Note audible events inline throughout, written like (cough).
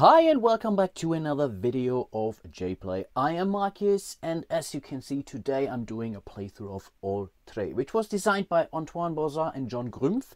Hi and welcome back to another video of JPlay. I am Marcus and as you can see today I'm doing a playthrough of Oltréé, which was designed by Antoine Bauza and John Grümph.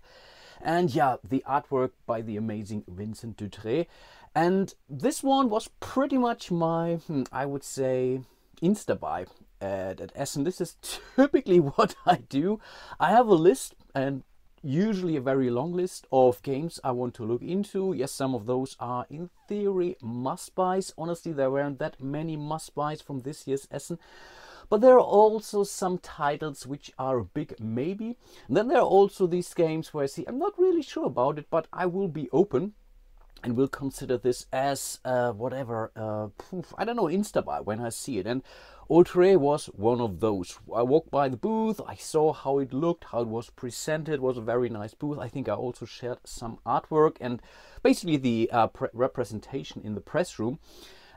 And yeah, the artwork by the amazing Vincent Dutrait. And this one was pretty much my, hmm, I would say, insta-buy at, at Essen. This is (laughs) typically what I do. I have a list and usually a very long list of games I want to look into. Yes, some of those are in theory must buys. Honestly, there weren't that many must buys from this year's Essen. But there are also some titles which are a big maybe. And then there are also these games where I see I'm not really sure about it, but I will be open and we'll consider this as uh, whatever, uh, I don't know, Instabuy when I see it. And Oltréé was one of those. I walked by the booth, I saw how it looked, how it was presented, it was a very nice booth. I think I also shared some artwork and basically the uh, representation in the press room.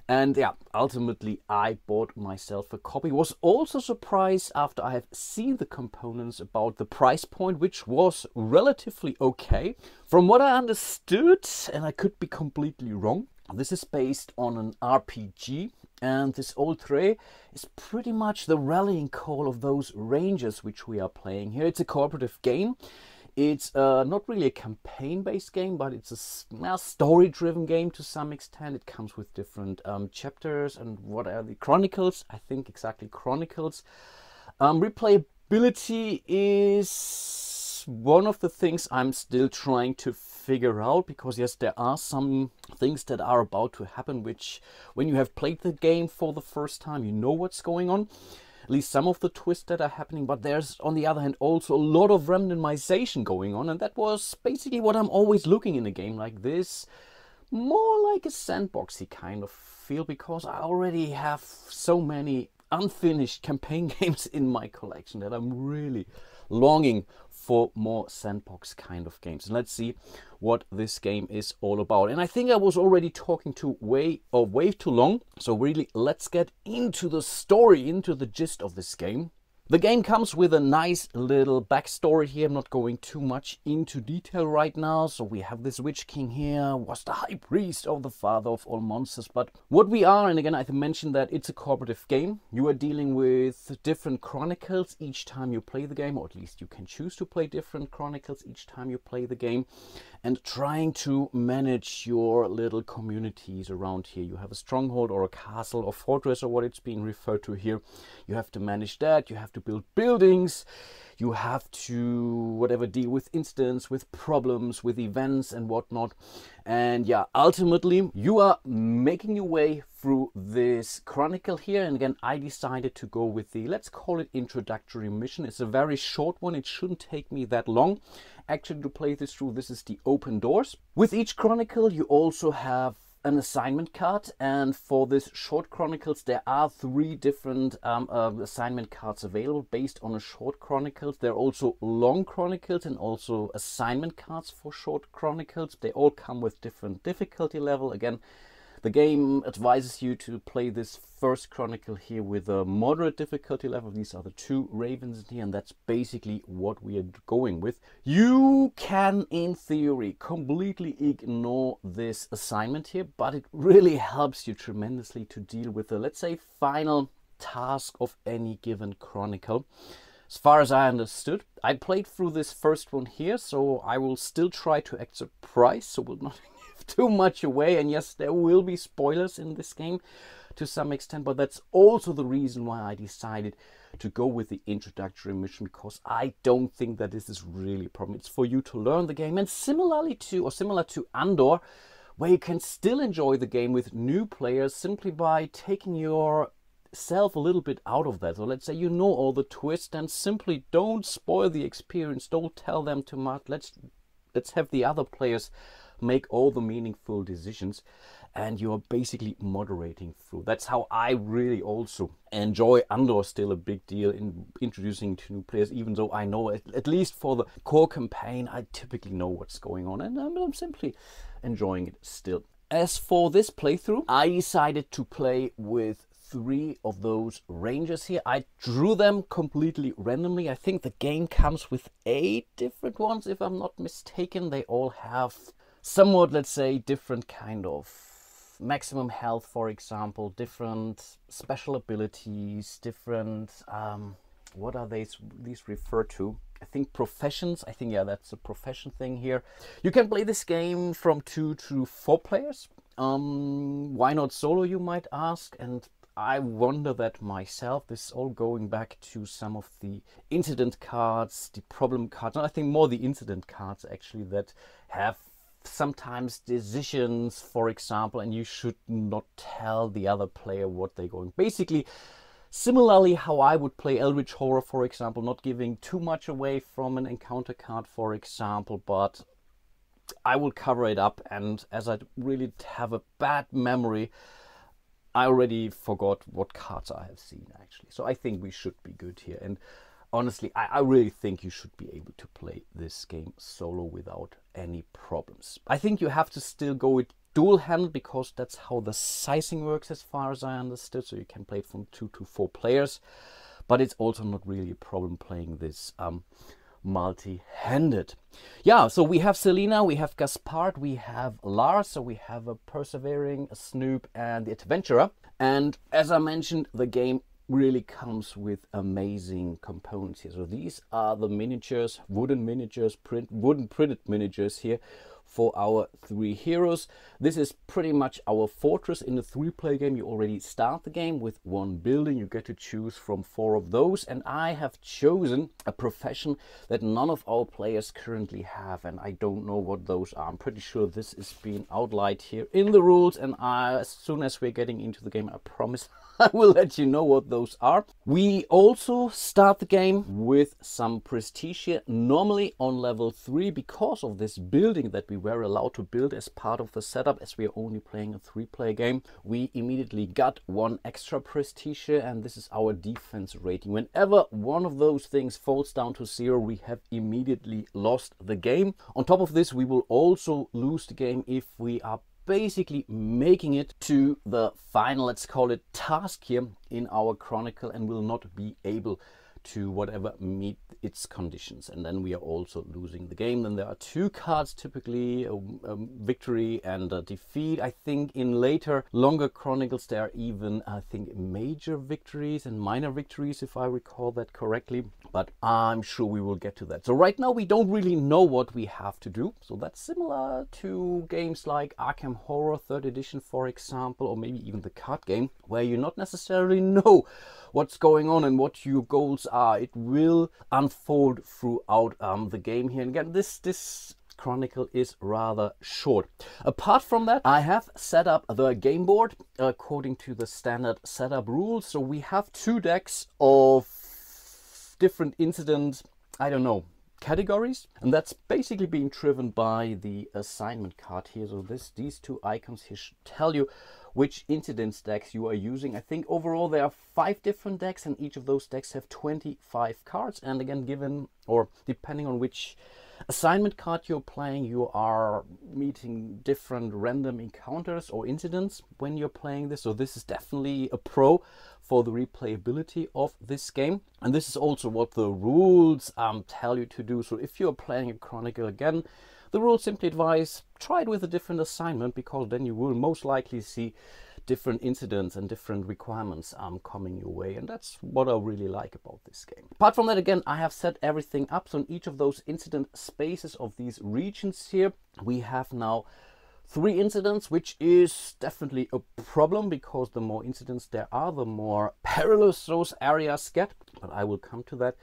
And yeah, ultimately I bought myself a copy. Was also surprised after I have seen the components about the price point, which was relatively okay. From what I understood, and I could be completely wrong, this is based on an RPG and this Oltréé is pretty much the rallying call of those rangers which we are playing here. It's a cooperative game. It's uh, not really a campaign-based game, but it's a story-driven game to some extent. It comes with different um, chapters and what are the chronicles? I think exactly chronicles. Um, replayability is one of the things I'm still trying to figure out because yes, there are some things that are about to happen which when you have played the game for the first time, you know what's going on at least some of the twists that are happening, but there's on the other hand also a lot of randomization going on, and that was basically what I'm always looking in a game like this. More like a sandboxy kind of feel because I already have so many unfinished campaign (laughs) games in my collection that I'm really longing for more sandbox kind of games. And let's see what this game is all about. And I think I was already talking to way or way too long. So really, let's get into the story, into the gist of this game. The game comes with a nice little backstory here. I'm not going too much into detail right now. So we have this Witch King here, was the high priest of the father of all monsters. But what we are, and again, I mentioned that it's a cooperative game. You are dealing with different chronicles each time you play the game, or at least you can choose to play different chronicles each time you play the game. And trying to manage your little communities around here. You have a stronghold or a castle or fortress or what it's being referred to here. You have to manage that. You have to to build buildings, you have to whatever deal with incidents, with problems, with events and whatnot. And yeah, ultimately you are making your way through this chronicle here. And again, I decided to go with the, let's call it introductory mission. It's a very short one. It shouldn't take me that long actually to play this through. This is the open doors. With each chronicle, you also have an assignment card and for this short chronicles there are three different um, uh, assignment cards available based on a short chronicles. There are also long chronicles and also assignment cards for short chronicles. They all come with different difficulty level. Again the game advises you to play this first chronicle here with a moderate difficulty level. These are the two ravens in here, and that's basically what we are going with. You can, in theory, completely ignore this assignment here, but it really helps you tremendously to deal with the, let's say, final task of any given chronicle. As far as I understood, I played through this first one here, so I will still try to act surprised, so will not too much away. And yes, there will be spoilers in this game to some extent, but that's also the reason why I decided to go with the introductory mission because I don't think that this is really a problem. It's for you to learn the game and similarly to or similar to Andor, where you can still enjoy the game with new players simply by taking your self a little bit out of that. So let's say you know all the twists and simply don't spoil the experience. Don't tell them too much. Let's let's have the other players make all the meaningful decisions and you're basically moderating through. That's how I really also enjoy Andor still a big deal in introducing to new players, even though I know at, at least for the core campaign, I typically know what's going on and I'm, I'm simply enjoying it still. As for this playthrough, I decided to play with three of those rangers here. I drew them completely randomly. I think the game comes with eight different ones, if I'm not mistaken. They all have somewhat, let's say, different kind of maximum health, for example, different special abilities, different um, what are these these refer to? I think professions. I think yeah, that's a profession thing here. You can play this game from two to four players. Um, why not solo, you might ask? And I wonder that myself. This is all going back to some of the incident cards, the problem cards. I think more the incident cards actually that have sometimes decisions, for example, and you should not tell the other player what they're going. Basically, similarly how I would play Eldritch Horror, for example, not giving too much away from an encounter card, for example, but I will cover it up. And as I really have a bad memory, I already forgot what cards I have seen actually. So I think we should be good here. And honestly, I, I, really think you should be able to play this game solo without any problems. I think you have to still go with dual handle because that's how the sizing works as far as I understood. So you can play from two to four players, but it's also not really a problem playing this um, multi-handed. Yeah, so we have Selena, we have Gaspard, we have Lars, so we have a Persevering, a Snoop, and the Adventurer. And as I mentioned, the game really comes with amazing components here. So these are the miniatures, wooden miniatures, print, wooden printed miniatures here for our three heroes. This is pretty much our fortress in the three player game. You already start the game with one building. You get to choose from four of those. And I have chosen a profession that none of our players currently have. And I don't know what those are. I'm pretty sure this is being outlined here in the rules. And I, as soon as we're getting into the game, I promise (laughs) I will let you know what those are. We also start the game with some prestige here, normally on level 3 because of this building that we were allowed to build as part of the setup as we are only playing a 3-player game. We immediately got one extra prestige and this is our defense rating. Whenever one of those things falls down to zero, we have immediately lost the game. On top of this, we will also lose the game if we are basically making it to the final, let's call it task here in our chronicle and will not be able to whatever meet its conditions. And then we are also losing the game. Then there are two cards typically a, a victory and a defeat i think in later longer chronicles. There are even i think major victories and minor victories if i recall that correctly but i'm sure we will get to that so right now we don't really know what we have to do so that's similar to games like arkham horror third edition for example or maybe even the card game where you not necessarily (laughs) know what's going on and what your goals are. It will unfold throughout um, the game here. And again, this this Chronicle is rather short. Apart from that, I have set up the game board according to the standard setup rules. So we have two decks of different incident, I don't know, categories. And that's basically being driven by the assignment card here. So this these two icons here should tell you which incident decks you are using. I think overall there are five different decks and each of those decks have 25 cards. And again, given or depending on which assignment card you're playing, you are meeting different random encounters or incidents when you're playing this. So this is definitely a pro for the replayability of this game. And this is also what the rules um, tell you to do. So if you're playing a Chronicle again, the rules simply advise try it with a different assignment because then you will most likely see different incidents and different requirements um, coming your way and that's what I really like about this game. Apart from that again I have set everything up so in each of those incident spaces of these regions here we have now three incidents which is definitely a problem because the more incidents there are the more perilous those areas get but I will come to that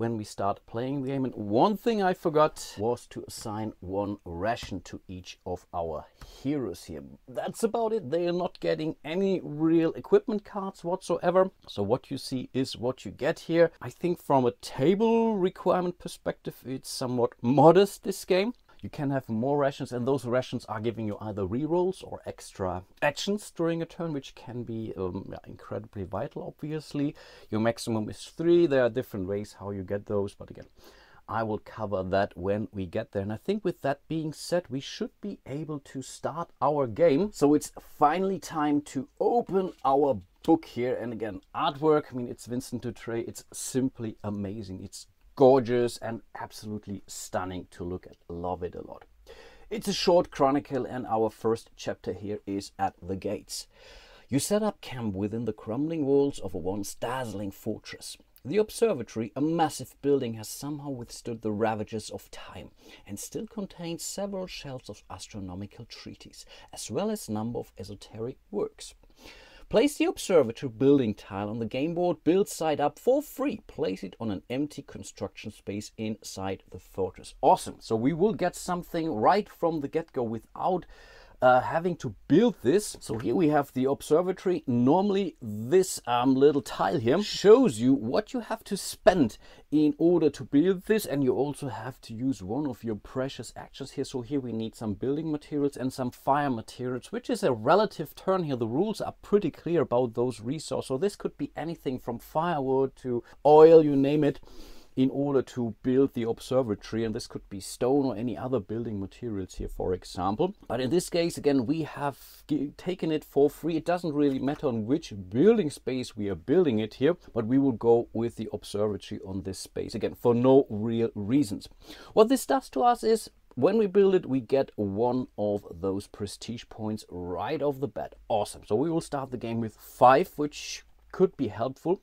when we start playing the game. And one thing I forgot was to assign one ration to each of our heroes here. That's about it. They are not getting any real equipment cards whatsoever. So what you see is what you get here. I think from a table requirement perspective, it's somewhat modest, this game you can have more rations and those rations are giving you either rerolls or extra actions during a turn which can be um, yeah, incredibly vital obviously your maximum is three there are different ways how you get those but again I will cover that when we get there. And I think with that being said, we should be able to start our game. So it's finally time to open our book here. And again, artwork, I mean, it's Vincent Dutrait. It's simply amazing. It's gorgeous and absolutely stunning to look at. Love it a lot. It's a short chronicle, and our first chapter here is at the gates. You set up camp within the crumbling walls of a once dazzling fortress. The observatory, a massive building, has somehow withstood the ravages of time and still contains several shelves of astronomical treatises, as well as a number of esoteric works. Place the observatory building tile on the game board, build side up for free. Place it on an empty construction space inside the fortress. Awesome. So we will get something right from the get-go without uh, having to build this. So here we have the observatory. Normally this um, little tile here shows you what you have to spend in order to build this and you also have to use one of your precious actions here. So here we need some building materials and some fire materials, which is a relative turn here. The rules are pretty clear about those resources. So this could be anything from firewood to oil, you name it in order to build the observatory and this could be stone or any other building materials here for example but in this case again we have taken it for free it doesn't really matter on which building space we are building it here but we will go with the observatory on this space again for no real reasons what this does to us is when we build it, we get one of those prestige points right off the bat. Awesome. So we will start the game with five, which could be helpful.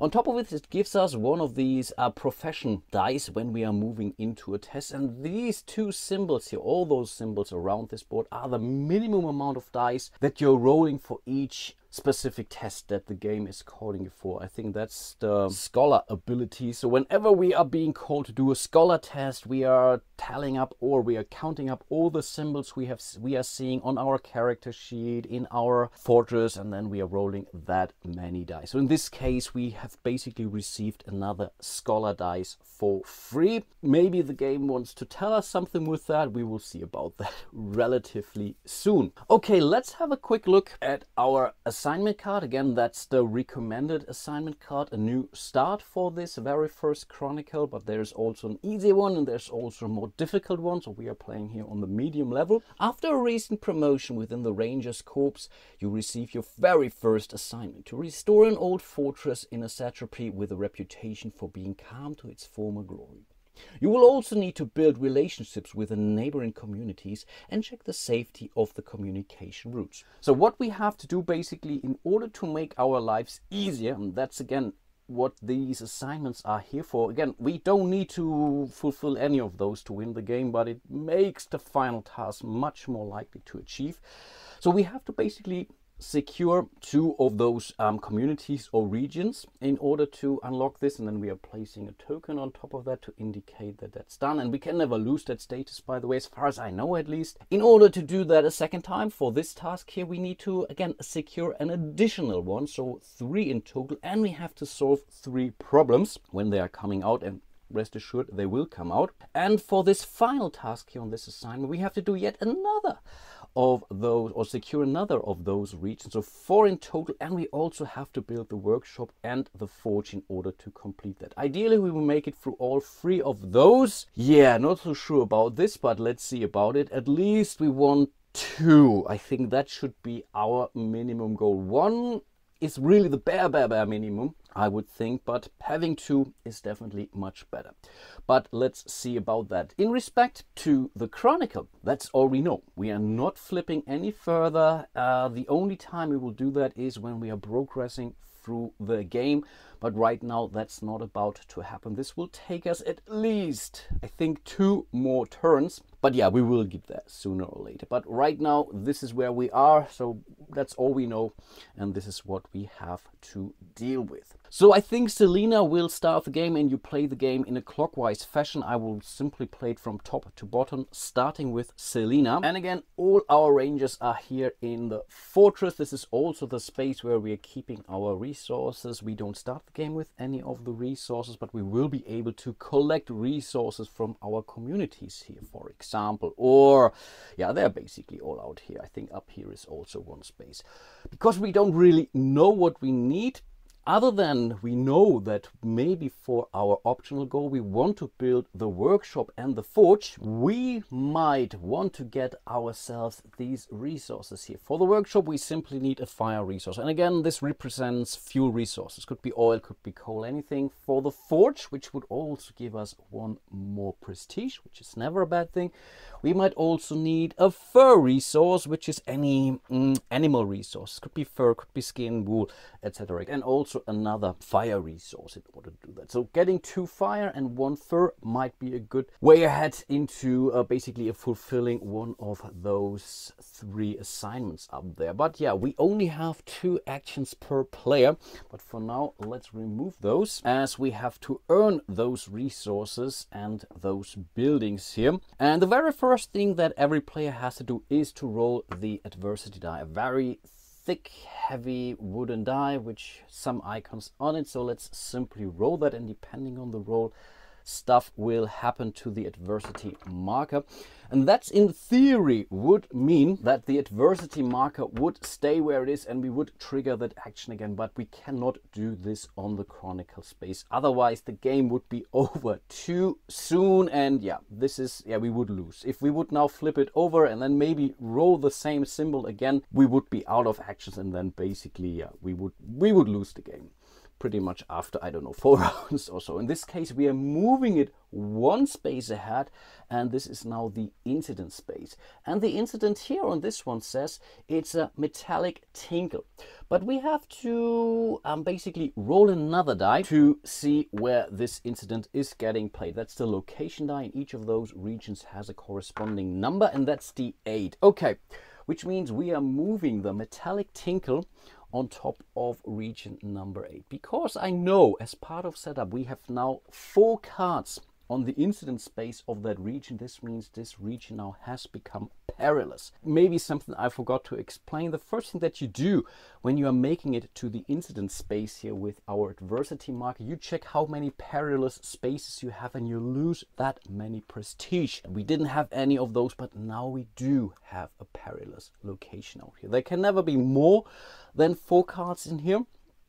On top of it, it gives us one of these uh, profession dice when we are moving into a test. And these two symbols here, all those symbols around this board are the minimum amount of dice that you're rolling for each specific test that the game is calling you for. I think that's the scholar ability. So whenever we are being called to do a scholar test, we are tallying up or we are counting up all the symbols we have we are seeing on our character sheet in our fortress and then we are rolling that many dice. So in this case we have basically received another scholar dice for free. Maybe the game wants to tell us something with that. We will see about that (laughs) relatively soon. Okay, let's have a quick look at our assignment card. Again, that's the recommended assignment card, a new start for this very first Chronicle, but there's also an easy one and there's also a more difficult one, so we are playing here on the medium level. After a recent promotion within the Rangers Corps, you receive your very first assignment to restore an old fortress in a satrapy with a reputation for being calm to its former glory. You will also need to build relationships with the neighboring communities and check the safety of the communication routes. So what we have to do basically in order to make our lives easier, and that's again what these assignments are here for. Again, we don't need to fulfill any of those to win the game, but it makes the final task much more likely to achieve. So we have to basically secure two of those um, communities or regions in order to unlock this and then we are placing a token on top of that to indicate that that's done and we can never lose that status by the way as far as I know at least. In order to do that a second time for this task here we need to again secure an additional one so three in total and we have to solve three problems when they are coming out and rest assured they will come out. And for this final task here on this assignment we have to do yet another of those or secure another of those regions. So four in total. And we also have to build the workshop and the forge in order to complete that. Ideally, we will make it through all three of those. Yeah, not so sure about this, but let's see about it. At least we want two. I think that should be our minimum goal. One is really the bare, bare, bare minimum. I would think, but having two is definitely much better. But let's see about that. In respect to the Chronicle, that's all we know. We are not flipping any further. Uh, the only time we will do that is when we are progressing through the game. But right now, that's not about to happen. This will take us at least, I think, two more turns. But yeah, we will get there sooner or later. But right now, this is where we are. So that's all we know. And this is what we have to deal with. So I think Selena will start the game and you play the game in a clockwise fashion. I will simply play it from top to bottom, starting with Selena. And again, all our rangers are here in the fortress. This is also the space where we are keeping our resources. We don't start the game with any of the resources, but we will be able to collect resources from our communities here, for example. Or, yeah, they're basically all out here. I think up here is also one space. Because we don't really know what we need, other than we know that maybe for our optional goal we want to build the workshop and the forge, we might want to get ourselves these resources here. For the workshop we simply need a fire resource. And again, this represents fuel resources. Could be oil, could be coal, anything. For the forge, which would also give us one more prestige, which is never a bad thing, we might also need a fur resource, which is any mm, animal resource. Could be fur, could be skin, wool, etc. And also another fire resource in order to do that. So getting two fire and one fur might be a good way ahead into uh, basically a fulfilling one of those three assignments up there. But yeah, we only have two actions per player. But for now, let's remove those as we have to earn those resources and those buildings here. And the very first first thing that every player has to do is to roll the adversity die. A very thick, heavy wooden die, which some icons on it. So let's simply roll that and depending on the roll, stuff will happen to the adversity marker. And that's in theory would mean that the adversity marker would stay where it is and we would trigger that action again. But we cannot do this on the Chronicle space. Otherwise the game would be (laughs) over too soon. And yeah, this is, yeah, we would lose. If we would now flip it over and then maybe roll the same symbol again, we would be out of actions and then basically, yeah, we would, we would lose the game pretty much after, I don't know, four (laughs) rounds or so. In this case, we are moving it one space ahead, and this is now the incident space. And the incident here on this one says it's a metallic tinkle. But we have to um, basically roll another die to see where this incident is getting played. That's the location die, and each of those regions has a corresponding number, and that's the 8. Okay, which means we are moving the metallic tinkle on top of region number 8. Because I know as part of setup we have now four cards on the incident space of that region. This means this region now has become perilous. Maybe something I forgot to explain. The first thing that you do when you are making it to the incident space here with our adversity marker, you check how many perilous spaces you have and you lose that many prestige. We didn't have any of those, but now we do have a perilous location out here. There can never be more than four cards in here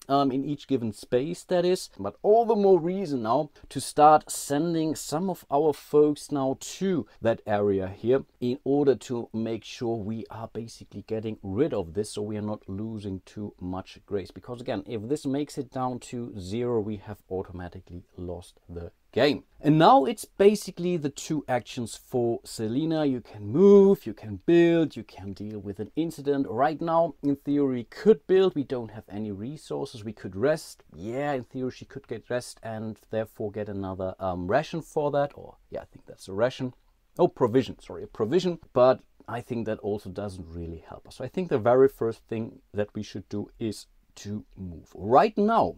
um, in each given space that is. But all the more reason now to start sending some of our folks now to that area here in order to make sure we are basically getting rid of this so we are not losing too much grace. Because again if this makes it down to zero we have automatically lost the game. And now it's basically the two actions for Selena. You can move, you can build, you can deal with an incident. Right now, in theory, could build. We don't have any resources. We could rest. Yeah, in theory, she could get rest and therefore get another um, ration for that. Or, yeah, I think that's a ration. Oh, provision, sorry, a provision. But I think that also doesn't really help us. So I think the very first thing that we should do is to move. Right now,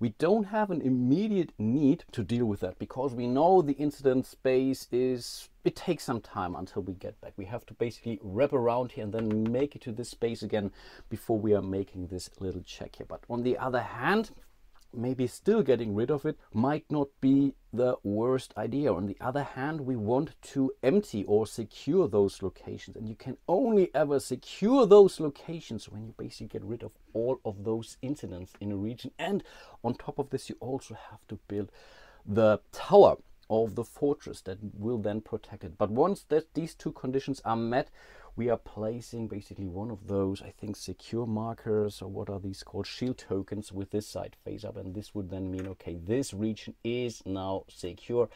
we don't have an immediate need to deal with that because we know the incident space is, it takes some time until we get back. We have to basically wrap around here and then make it to this space again before we are making this little check here. But on the other hand, maybe still getting rid of it might not be the worst idea. On the other hand, we want to empty or secure those locations. And you can only ever secure those locations when you basically get rid of all of those incidents in a region. And on top of this, you also have to build the tower of the fortress that will then protect it. But once that these two conditions are met, we are placing basically one of those, I think, secure markers, or what are these called, shield tokens with this side face up. And this would then mean, okay, this region is now secure.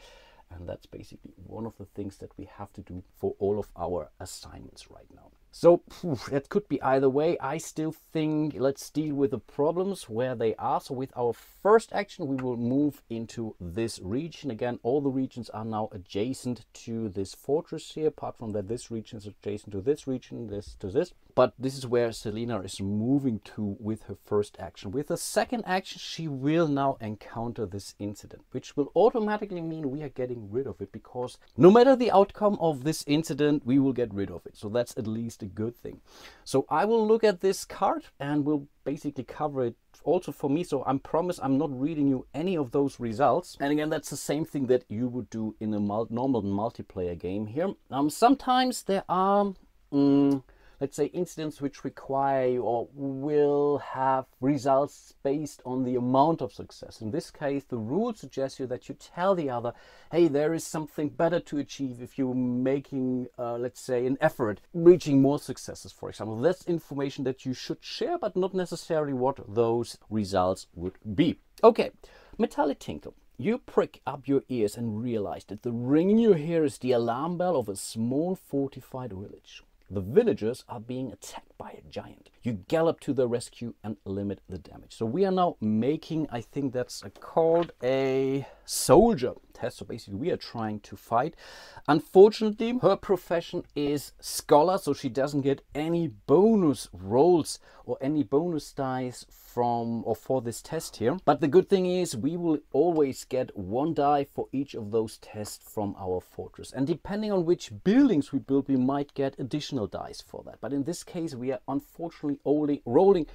And that's basically one of the things that we have to do for all of our assignments right now. So that could be either way. I still think let's deal with the problems where they are. So with our first action, we will move into this region. Again, all the regions are now adjacent to this fortress here. Apart from that, this region is adjacent to this region, this to this. But this is where Selena is moving to with her first action. With the second action, she will now encounter this incident, which will automatically mean we are getting rid of it because no matter the outcome of this incident, we will get rid of it. So that's at least a good thing. So I will look at this card and will basically cover it also for me. So I promise I'm not reading you any of those results. And again, that's the same thing that you would do in a normal multiplayer game here. Um, sometimes there are... Mm, let's say, incidents which require or will have results based on the amount of success. In this case, the rule suggests you that you tell the other, hey, there is something better to achieve if you're making, uh, let's say, an effort reaching more successes, for example. That's information that you should share, but not necessarily what those results would be. Okay, metallic tinkle. You prick up your ears and realize that the ring you hear is the alarm bell of a small fortified village. The villagers are being attacked by a giant. You gallop to the rescue and limit the damage. So we are now making, I think that's called a soldier test. So basically we are trying to fight. Unfortunately, her profession is scholar, so she doesn't get any bonus rolls or any bonus dice from or for this test here. But the good thing is we will always get one die for each of those tests from our fortress. And depending on which buildings we build, we might get additional dice for that. But in this case, we are unfortunately only rolling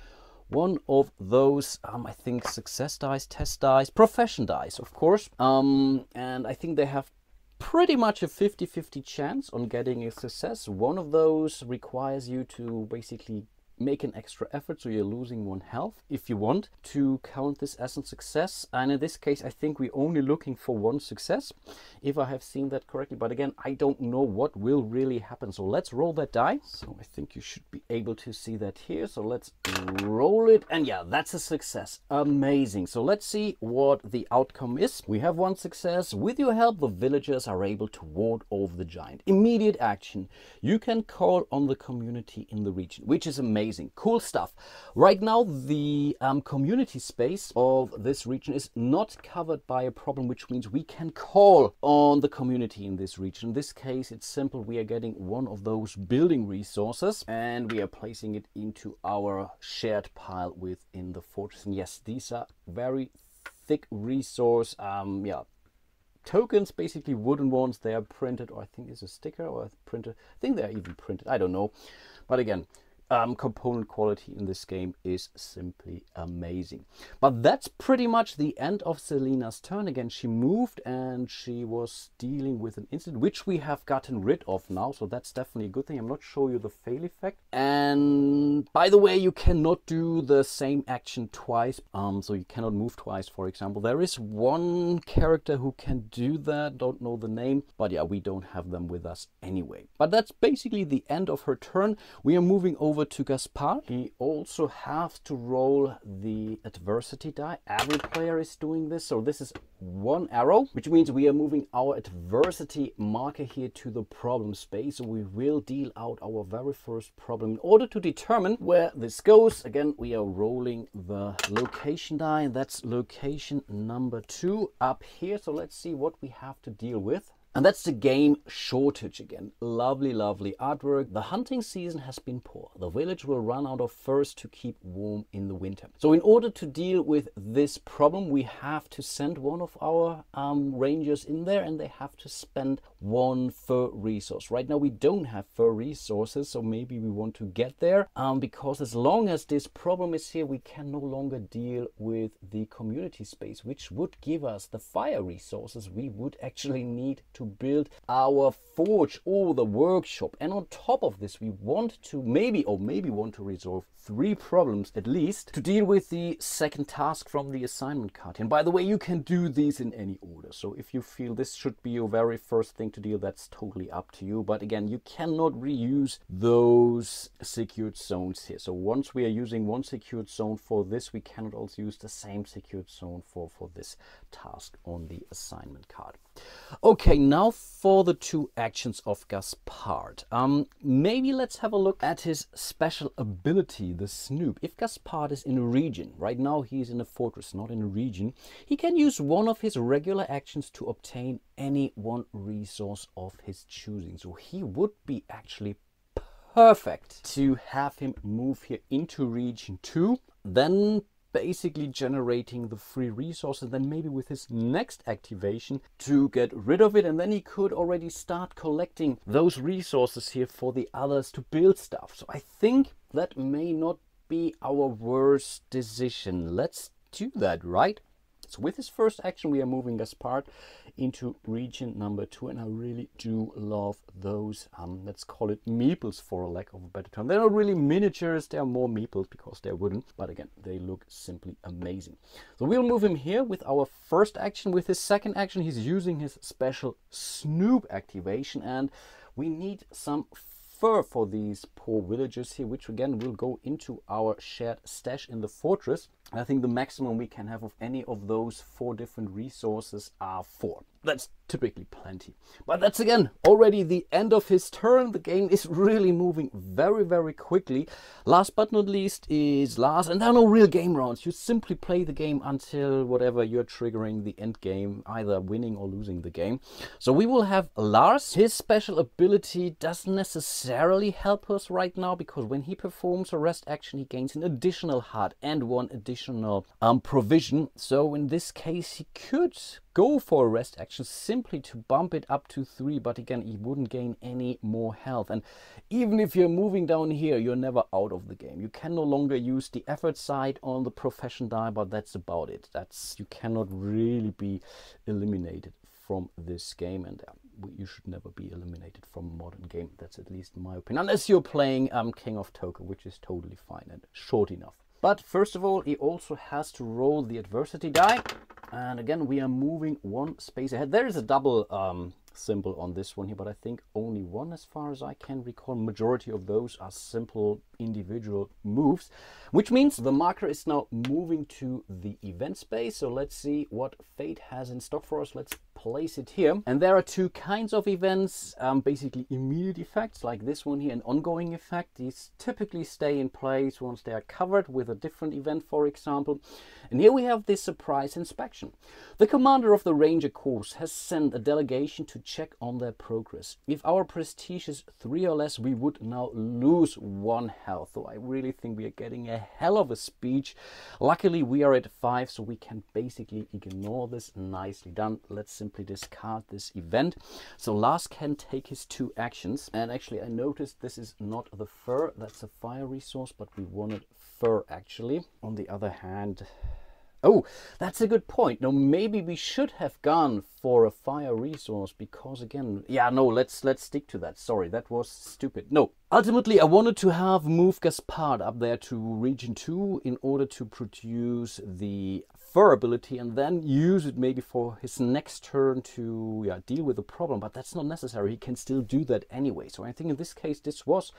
one of those, um, I think, success dice, test dice, profession dice, of course. Um, and I think they have pretty much a 50-50 chance on getting a success. One of those requires you to basically make an extra effort so you're losing one health if you want to count this as a success. And in this case I think we're only looking for one success if I have seen that correctly. But again I don't know what will really happen. So let's roll that die. So I think you should be able to see that here. So let's roll it. And yeah that's a success. Amazing. So let's see what the outcome is. We have one success. With your help the villagers are able to ward off the giant. Immediate action. You can call on the community in the region which is amazing amazing. Cool stuff. Right now, the um, community space of this region is not covered by a problem, which means we can call on the community in this region. In this case, it's simple. We are getting one of those building resources and we are placing it into our shared pile within the fortress. And yes, these are very thick resource um yeah tokens basically wooden ones they are printed or i think it's a sticker or a printer i think they're even printed i don't know but again um, component quality in this game is simply amazing. But that's pretty much the end of Selena's turn. Again, she moved and she was dealing with an incident, which we have gotten rid of now. So that's definitely a good thing. I'm not showing you the fail effect. And by the way, you cannot do the same action twice. Um, so you cannot move twice, for example. There is one character who can do that. Don't know the name. But yeah, we don't have them with us anyway. But that's basically the end of her turn. We are moving over over to Gaspard. He also has to roll the adversity die. Every player is doing this. So this is one arrow, which means we are moving our adversity marker here to the problem space. So we will deal out our very first problem. In order to determine where this goes, again, we are rolling the location die. That's location number two up here. So let's see what we have to deal with. And that's the game shortage again. Lovely, lovely artwork. The hunting season has been poor. The village will run out of furs to keep warm in the winter. So in order to deal with this problem, we have to send one of our um, rangers in there and they have to spend one fur resource. Right now we don't have fur resources, so maybe we want to get there um, because as long as this problem is here, we can no longer deal with the community space, which would give us the fire resources we would actually need to build our forge or the workshop. And on top of this, we want to maybe or maybe want to resolve three problems at least to deal with the second task from the assignment card. And by the way, you can do these in any order. So if you feel this should be your very first thing to deal, that's totally up to you. But again, you cannot reuse those secured zones here. So once we are using one secured zone for this, we cannot also use the same secured zone for, for this task on the assignment card. Okay, now for the two actions of Gaspard. Um, maybe let's have a look at his special ability, the Snoop. If Gaspard is in a region, right now he's in a fortress, not in a region, he can use one of his regular actions to obtain any one resource of his choosing. So he would be actually perfect to have him move here into region 2 then basically generating the free resources then maybe with his next activation to get rid of it and then he could already start collecting those resources here for the others to build stuff. So i think that may not be our worst decision. Let's do that right So with his first action, we are moving Gaspard into region number two. And I really do love those, um, let's call it meeples for a lack of a better term. They're not really miniatures, they're more meeples because they're wooden. But again, they look simply amazing. So we'll move him here with our first action. With his second action, he's using his special Snoop activation. And we need some fur for these poor villagers here, which again will go into our shared stash in the fortress. I think the maximum we can have of any of those four different resources are four. That's typically plenty. But that's again already the end of his turn. The game is really moving very, very quickly. Last but not least is Lars, and there are no real game rounds. You simply play the game until whatever you're triggering the end game, either winning or losing the game. So we will have Lars. His special ability doesn't necessarily help us right now because when he performs a rest action, he gains an additional heart and one additional um, provision. So in this case, he could go for a rest action simply to bump it up to three but again he wouldn't gain any more health. And even if you're moving down here you're never out of the game. You can no longer use the effort side on the profession die but that's about it. That's you cannot really be eliminated from this game and uh, you should never be eliminated from a modern game. That's at least my opinion unless you're playing um, king of Tokyo which is totally fine and short enough. But first of all he also has to roll the adversity die. And again, we are moving one space ahead. There is a double um, symbol on this one here, but I think only one as far as I can recall. Majority of those are simple individual moves, which means the marker is now moving to the event space. So let's see what fate has in stock for us. Let's place it here. And there are two kinds of events, um, basically immediate effects like this one here, an ongoing effect. These typically stay in place once they are covered with a different event, for example. And here we have this surprise inspection. The commander of the Ranger Corps has sent a delegation to check on their progress. If our prestige is three or less, we would now lose one health. So I really think we are getting a hell of a speech. Luckily, we are at five, so we can basically ignore this. Nicely done. Let's simply discard this event. So Lars can take his two actions. And actually, I noticed this is not the fur. That's a fire resource, but we wanted fur actually. On the other hand, Oh, that's a good point. No, maybe we should have gone for a fire resource because again, yeah, no, let's let's stick to that. Sorry, that was stupid. No, ultimately I wanted to have move Gaspard up there to region 2 in order to produce the fur ability and then use it maybe for his next turn to yeah, deal with the problem, but that's not necessary. He can still do that anyway. So I think in this case this was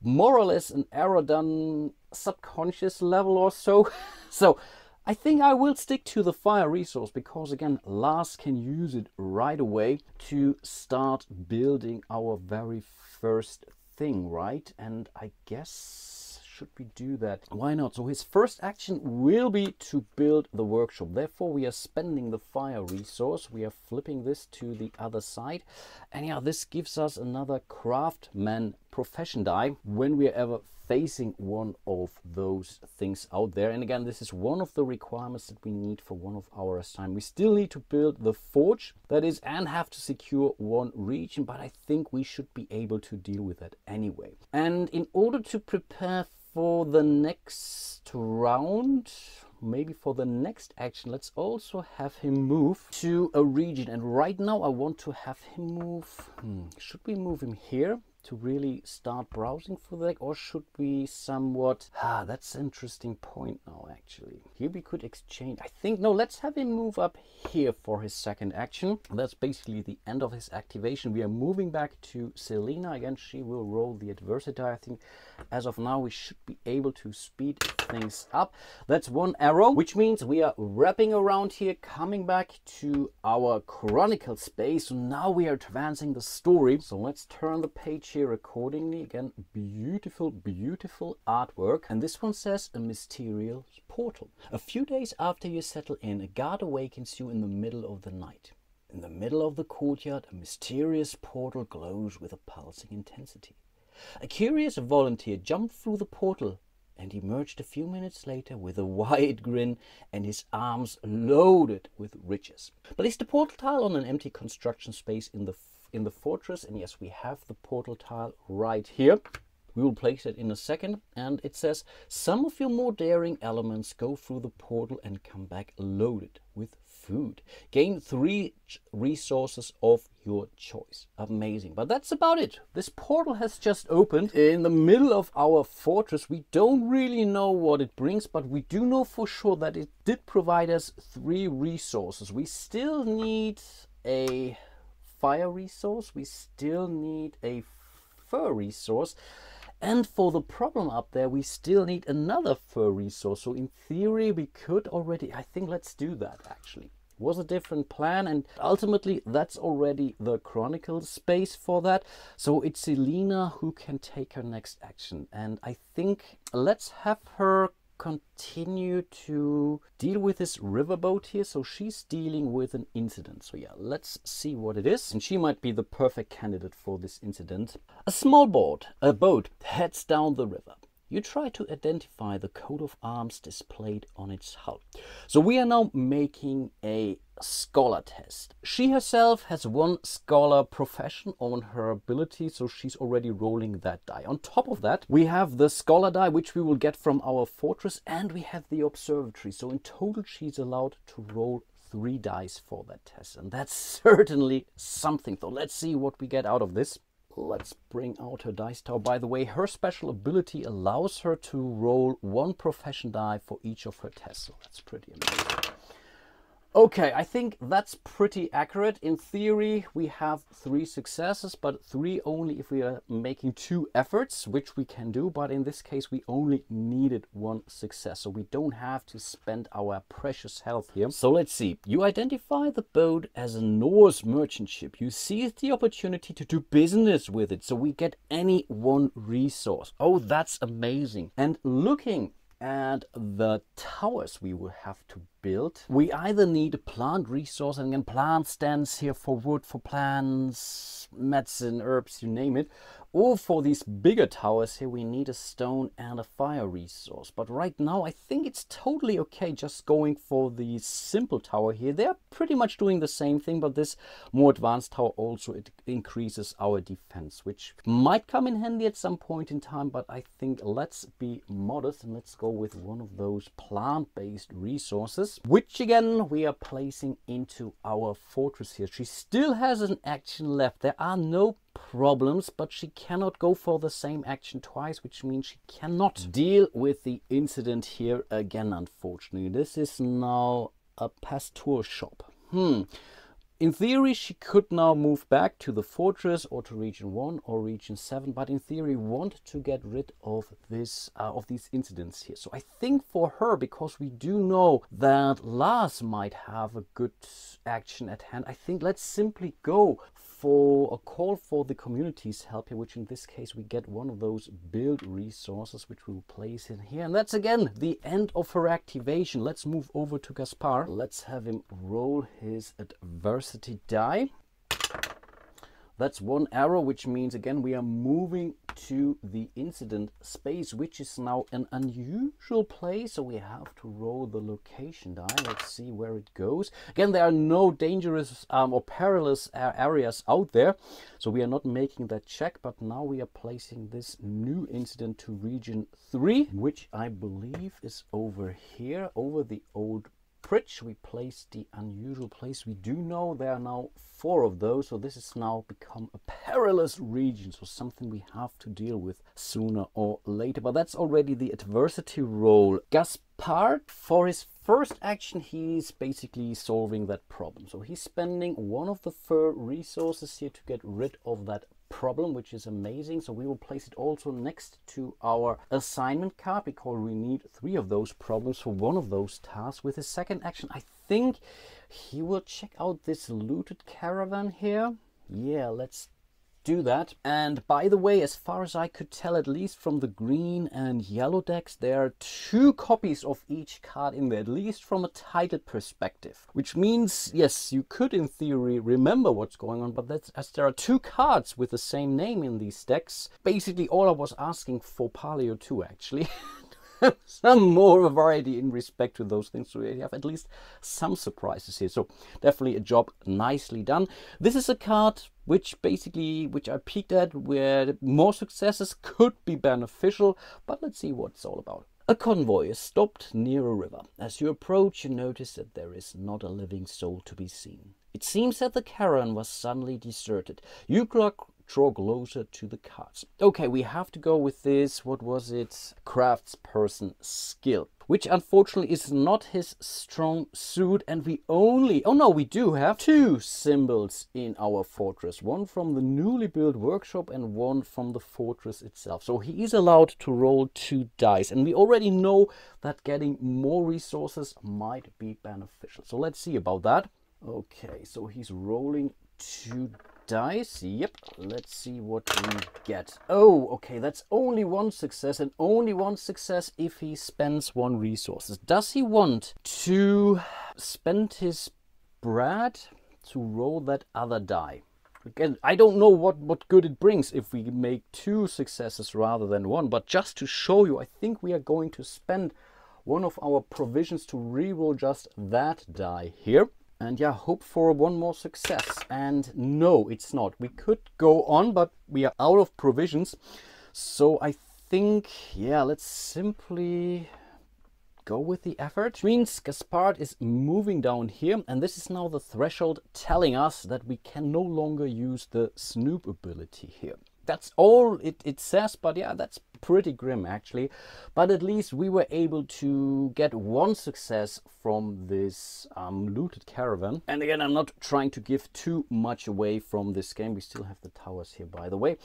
more or less an error done subconscious level or so. (laughs) so I think I will stick to the fire resource because again, Lars can use it right away to start building our very first thing, right? And I guess should we do that? Why not? So his first action will be to build the workshop. Therefore, we are spending the fire resource. We are flipping this to the other side. And yeah, this gives us another craftsman profession die when we are ever facing one of those things out there. And again, this is one of the requirements that we need for one of our assignments. We still need to build the forge, that is, and have to secure one region, but I think we should be able to deal with that anyway. And in order to prepare for the next round, maybe for the next action, let's also have him move to a region. And right now I want to have him move, hmm, should we move him here? To really start browsing for that or should we somewhat ah that's an interesting point now actually. Here we could exchange. I think no let's have him move up here for his second action. That's basically the end of his activation. We are moving back to selena again. She will roll the adversity i think. As of now we should be able to speed things up. That's one arrow which means we are wrapping around here coming back to our chronicle space. So now we are advancing the story. So let's turn the page accordingly again beautiful beautiful artwork. And this one says a mysterious portal. A few days after you settle in a guard awakens you in the middle of the night. In the middle of the courtyard a mysterious portal glows with a pulsing intensity. A curious volunteer jumped through the portal and emerged a few minutes later with a (laughs) wide grin and his arms loaded with riches. Place the portal tile on an empty construction space in the in the fortress and yes we have the portal tile right here We will place it in a second. And it says, some of your more daring elements go through the portal and come back loaded with food. Gain three resources of your choice. Amazing. But that's about it. This portal has just opened in the middle of our fortress. We don't really know what it brings, but we do know for sure that it did provide us three resources. We still need a fire resource. We still need a fur resource. And for the problem up there, we still need another fur resource. So in theory, we could already, I think let's do that actually was a different plan and ultimately that's already the chronicle space for that so it's Selena who can take her next action and I think let's have her continue to deal with this riverboat here. So she's dealing with an incident. So yeah let's see what it is. And she might be the perfect candidate for this incident. A small boat a boat heads down the river you try to identify the coat of arms displayed on its hull. So we are now making a scholar test. She herself has one scholar profession on her ability, so she's already rolling that die. On top of that, we have the scholar die, which we will get from our fortress, and we have the observatory. So in total, she's allowed to roll three dice for that test, and that's (laughs) certainly something. So let's see what we get out of this. Let's bring out her dice tower. By the way, her special ability allows her to roll one profession die for each of her tests. So that's pretty amazing. Okay, I think that's pretty accurate. In theory, we have three successes, but three only if we are making two efforts, which we can do. But in this case, we only needed one success. So we don't have to spend our precious health here. So let's see. You identify the boat as a Norse merchant ship. You seize the opportunity to do business with it. So we get any one resource. Oh, that's amazing. And looking at the towers we will have to build. We either need a plant resource, and again, plant stands here for wood, for plants, medicine, herbs, you name it, or for these bigger towers here, we need a stone and a fire resource. But right now, I think it's totally okay just going for the simple tower here. They're pretty much doing the same thing, but this more advanced tower also it increases our defense, which might come in handy at some point in time. But I think let's be modest and let's go with one of those plant-based resources, which again, we are placing into our fortress here. She still has an action left. There are no problems, but she cannot go for the same action twice, which means she cannot deal with the incident here again, unfortunately. This is now a pasteur shop. Hmm. In theory, she could now move back to the fortress or to region 1 or region 7, but in theory want to get rid of this uh, of these incidents here. So I think for her, because we do know that Lars might have a good action at hand, I think let's simply go for a call for the community's help here, which in this case we get one of those build resources, which we'll place in here. And that's again the end of her activation. Let's move over to Gaspard. Let's have him roll his adversity die. That's one arrow, which means again we are moving to the incident space, which is now an unusual place. So we have to roll the location die. Let's see where it goes. Again, there are no dangerous um, or perilous areas out there. So we are not making that check, but now we are placing this new incident to region 3, which I believe is over here, over the old bridge we place the unusual place. We do know there are now four of those so this has now become a perilous region so something we have to deal with sooner or later. But that's already the adversity roll gaspard for his first action he's basically solving that problem. So he's spending one of the fur resources here to get rid of that problem, which is amazing. So we will place it also next to our assignment card because we need three of those problems for one of those tasks. With his second action, I think he will check out this looted caravan here. Yeah, let's do that. And by the way, as far as I could tell, at least from the green and yellow decks, there are two copies of each card in there, at least from a title perspective. Which means, yes, you could in theory remember what's going on, but that's as there are two cards with the same name in these decks. Basically, all I was asking for Palio 2 actually. (laughs) (laughs) some more variety in respect to those things. So you have at least some surprises here. So definitely a job nicely done. This is a card which basically, which I peeked at where more successes could be beneficial, but let's see what it's all about. A convoy is stopped near a river. As you approach, you notice that there is not a living soul to be seen. It seems that the caravan was suddenly deserted. You draw closer to the cards. Okay, we have to go with this, what was it, craftsperson skill, which unfortunately is not his strong suit and we only, oh no, we do have two symbols in our fortress, one from the newly built workshop and one from the fortress itself. So he is allowed to roll two dice and we already know that getting more resources might be beneficial. So let's see about that. Okay, so he's rolling two dice. Yep, let's see what we get. Oh, okay, that's only one success and only one success if he spends one resources. Does he want to spend his bread to roll that other die? Again, I don't know what, what good it brings if we make two successes rather than one, but just to show you, I think we are going to spend one of our provisions to reroll just that die here and yeah hope for one more success. And no it's not. We could go on but we are out of provisions. So i think yeah let's simply go with the effort. Which means gaspard is moving down here. And this is now the threshold telling us that we can no longer use the snoop ability here that's all it, it says but yeah that's pretty grim actually. But at least we were able to get one success from this um, looted caravan. And again i'm not trying to give too much away from this game. We still have the towers here by the way.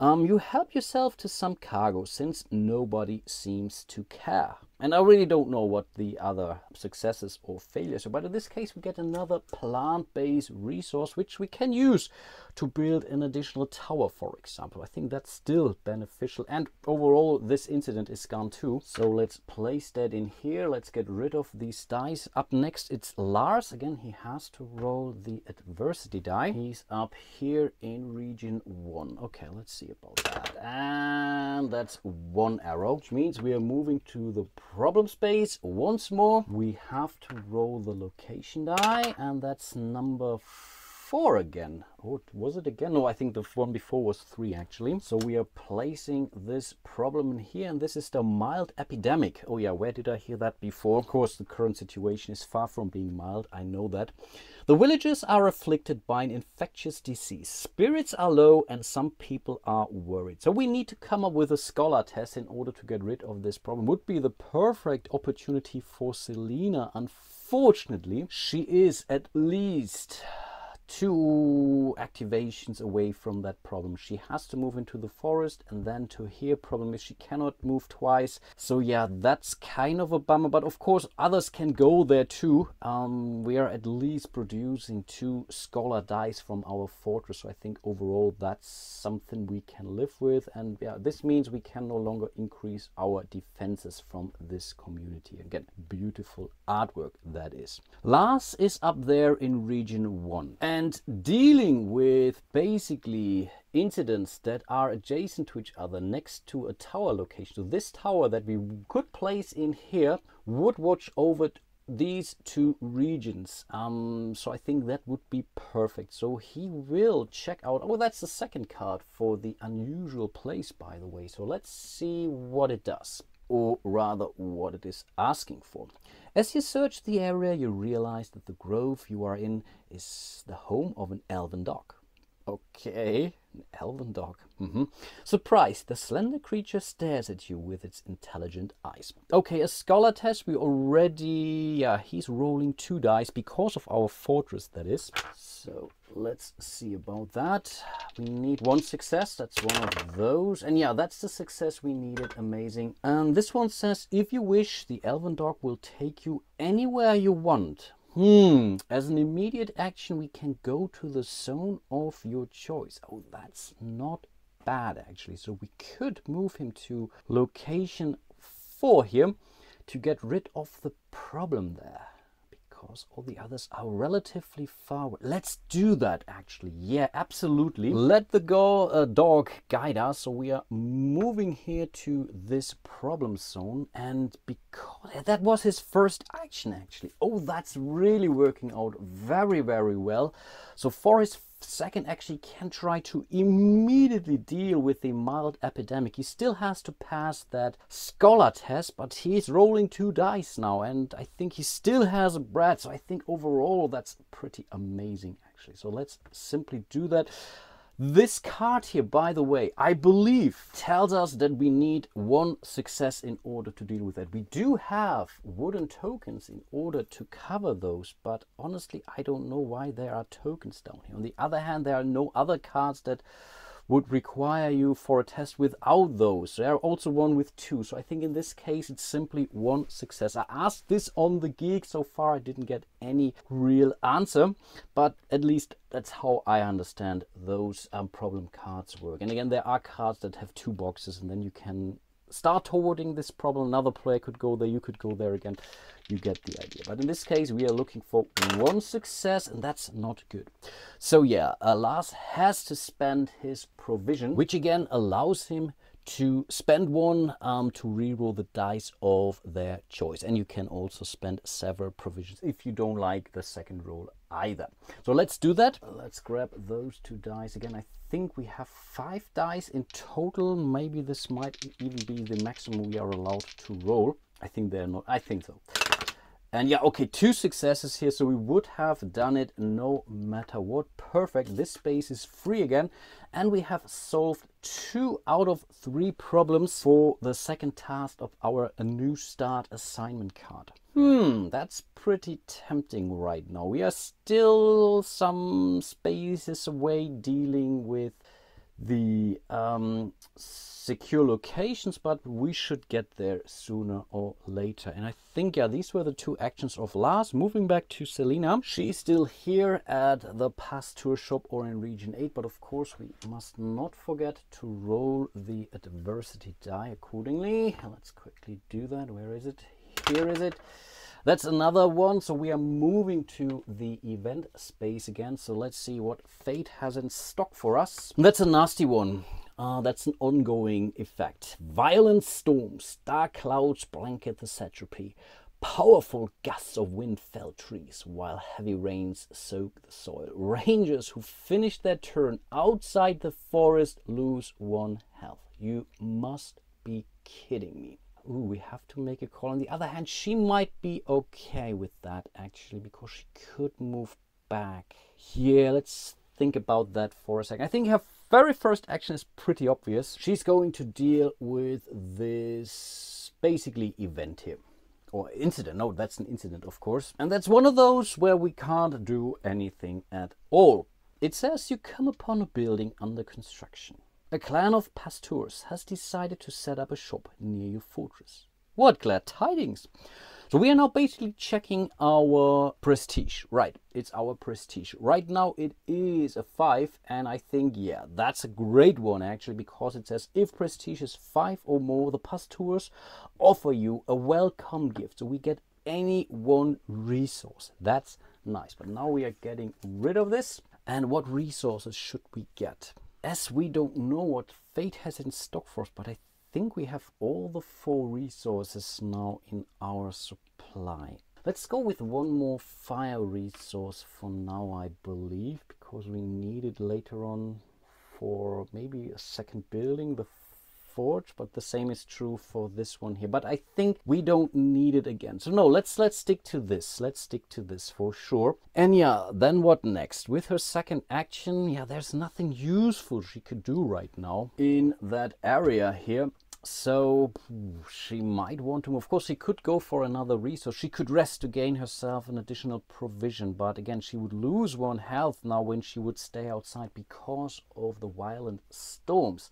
Um, you help yourself to some cargo since nobody seems to care. And I really don't know what the other successes or failures are, but in this case we get another plant-based resource which we can use to build an additional tower, for example. I think that's still beneficial and overall this incident is gone too. So let's place that in here. Let's get rid of these dice. Up next it's Lars. Again, he has to roll the adversity die. He's up here in region one. Okay, let's see about that. And that's one arrow, which means we are moving to the problem space once more. We have to roll the location die, and that's number four again. Oh, was it again? No, I think the one before was three actually. So we are placing this problem in here and this is the mild epidemic. Oh yeah, where did I hear that before? Of course, the current situation is far from being mild. I know that. The villagers are afflicted by an infectious disease. Spirits are low and some people are worried. So we need to come up with a scholar test in order to get rid of this problem. Would be the perfect opportunity for Selena. Unfortunately, she is at least two activations away from that problem. She has to move into the forest and then to here. Problem is she cannot move twice. So yeah, that's kind of a bummer. But of course, others can go there too. Um, we are at least producing two scholar dice from our fortress. So I think overall that's something we can live with. And yeah, this means we can no longer increase our defenses from this community. Again, beautiful artwork that is. Lars is up there in region one. And and dealing with basically incidents that are adjacent to each other next to a tower location. So this tower that we could place in here would watch over these two regions. Um, so I think that would be perfect. So he will check out. Oh, that's the second card for the unusual place, by the way. So let's see what it does or rather what it is asking for. As you search the area, you realize that the grove you are in is the home of an elven dog. Okay, an elven dog. Mm -hmm. Surprised, the slender creature stares at you with its intelligent eyes. Okay, a scholar test. We already, yeah, he's rolling two dice because of our fortress, that is. So let's see about that. We need one success. That's one of those. And yeah, that's the success we needed. Amazing. And this one says, if you wish, the elven dog will take you anywhere you want. Hmm, as an immediate action, we can go to the zone of your choice. Oh, that's not bad actually. So we could move him to location four here to get rid of the problem there because all the others are relatively far away. Let's do that actually. Yeah, absolutely. Let the go, uh, dog guide us. So we are moving here to this problem zone and because that was his first action actually. Oh, that's really working out very, very well. So for his second actually can try to immediately deal with the mild epidemic. He still has to pass that scholar test, but he's rolling two dice now, and I think he still has a brat. So I think overall that's pretty amazing actually. So let's simply do that. This card here, by the way, I believe tells us that we need one success in order to deal with that. We do have wooden tokens in order to cover those, but honestly, I don't know why there are tokens down here. On the other hand, there are no other cards that would require you for a test without those. There are also one with two. So I think in this case, it's simply one success. I asked this on the geek. So far, I didn't get any real answer, but at least that's how I understand those um, problem cards work. And again, there are cards that have two boxes and then you can start towarding this problem. Another player could go there, you could go there again. You get the idea. But in this case, we are looking for one success, and that's not good. So yeah, uh, Lars has to spend his provision, which again allows him to spend one um, to reroll the dice of their choice. And you can also spend several provisions if you don't like the second roll either. So let's do that. Let's grab those two dice again. I think we have five dice in total. Maybe this might even be the maximum we are allowed to roll. I think they're not, I think so. And yeah, okay, two successes here, so we would have done it no matter what. Perfect, this space is free again. And we have solved two out of three problems for the second task of our new start assignment card. Hmm, that's pretty tempting right now. We are still some spaces away dealing with the um, secure locations, but we should get there sooner or later. And I think, yeah, these were the two actions of Lars. Moving back to Selena, she's still here at the Pasteur shop or in Region 8, but of course we must not forget to roll the adversity die accordingly. Let's quickly do that. Where is it? Here is it. That's another one. So we are moving to the event space again. So let's see what fate has in stock for us. That's a nasty one. Uh, that's an ongoing effect. Violent storms, dark clouds blanket the satrapy. Powerful gusts of wind fell trees, while heavy rains soak the soil. Rangers who finish their turn outside the forest lose one health. You must be kidding me. Ooh, we have to make a call. On the other hand, she might be okay with that actually, because she could move back. Yeah, let's think about that for a second. I think her very first action is pretty obvious. She's going to deal with this basically event here. Or incident. No, that's an incident, of course. And that's one of those where we can't do anything at all. It says you come upon a building under construction. A clan of pasteurs has decided to set up a shop near your fortress. What glad tidings! So we are now basically checking our prestige. Right, it's our prestige. Right now it is a 5 and I think, yeah, that's a great one actually because it says if prestige is 5 or more, the pasteurs offer you a welcome gift. So we get any one resource. That's nice. But now we are getting rid of this. And what resources should we get? As we don't know what fate has in stock for us, but I think we have all the four resources now in our supply. Let's go with one more fire resource for now, I believe, because we need it later on for maybe a second building, the forge but the same is true for this one here. But i think we don't need it again. So no let's let's stick to this. Let's stick to this for sure. And yeah then what next? With her second action yeah there's nothing useful she could do right now in that area here. So she might want to of course she could go for another resource. She could rest to gain herself an additional provision. But again she would lose one health now when she would stay outside because of the violent storms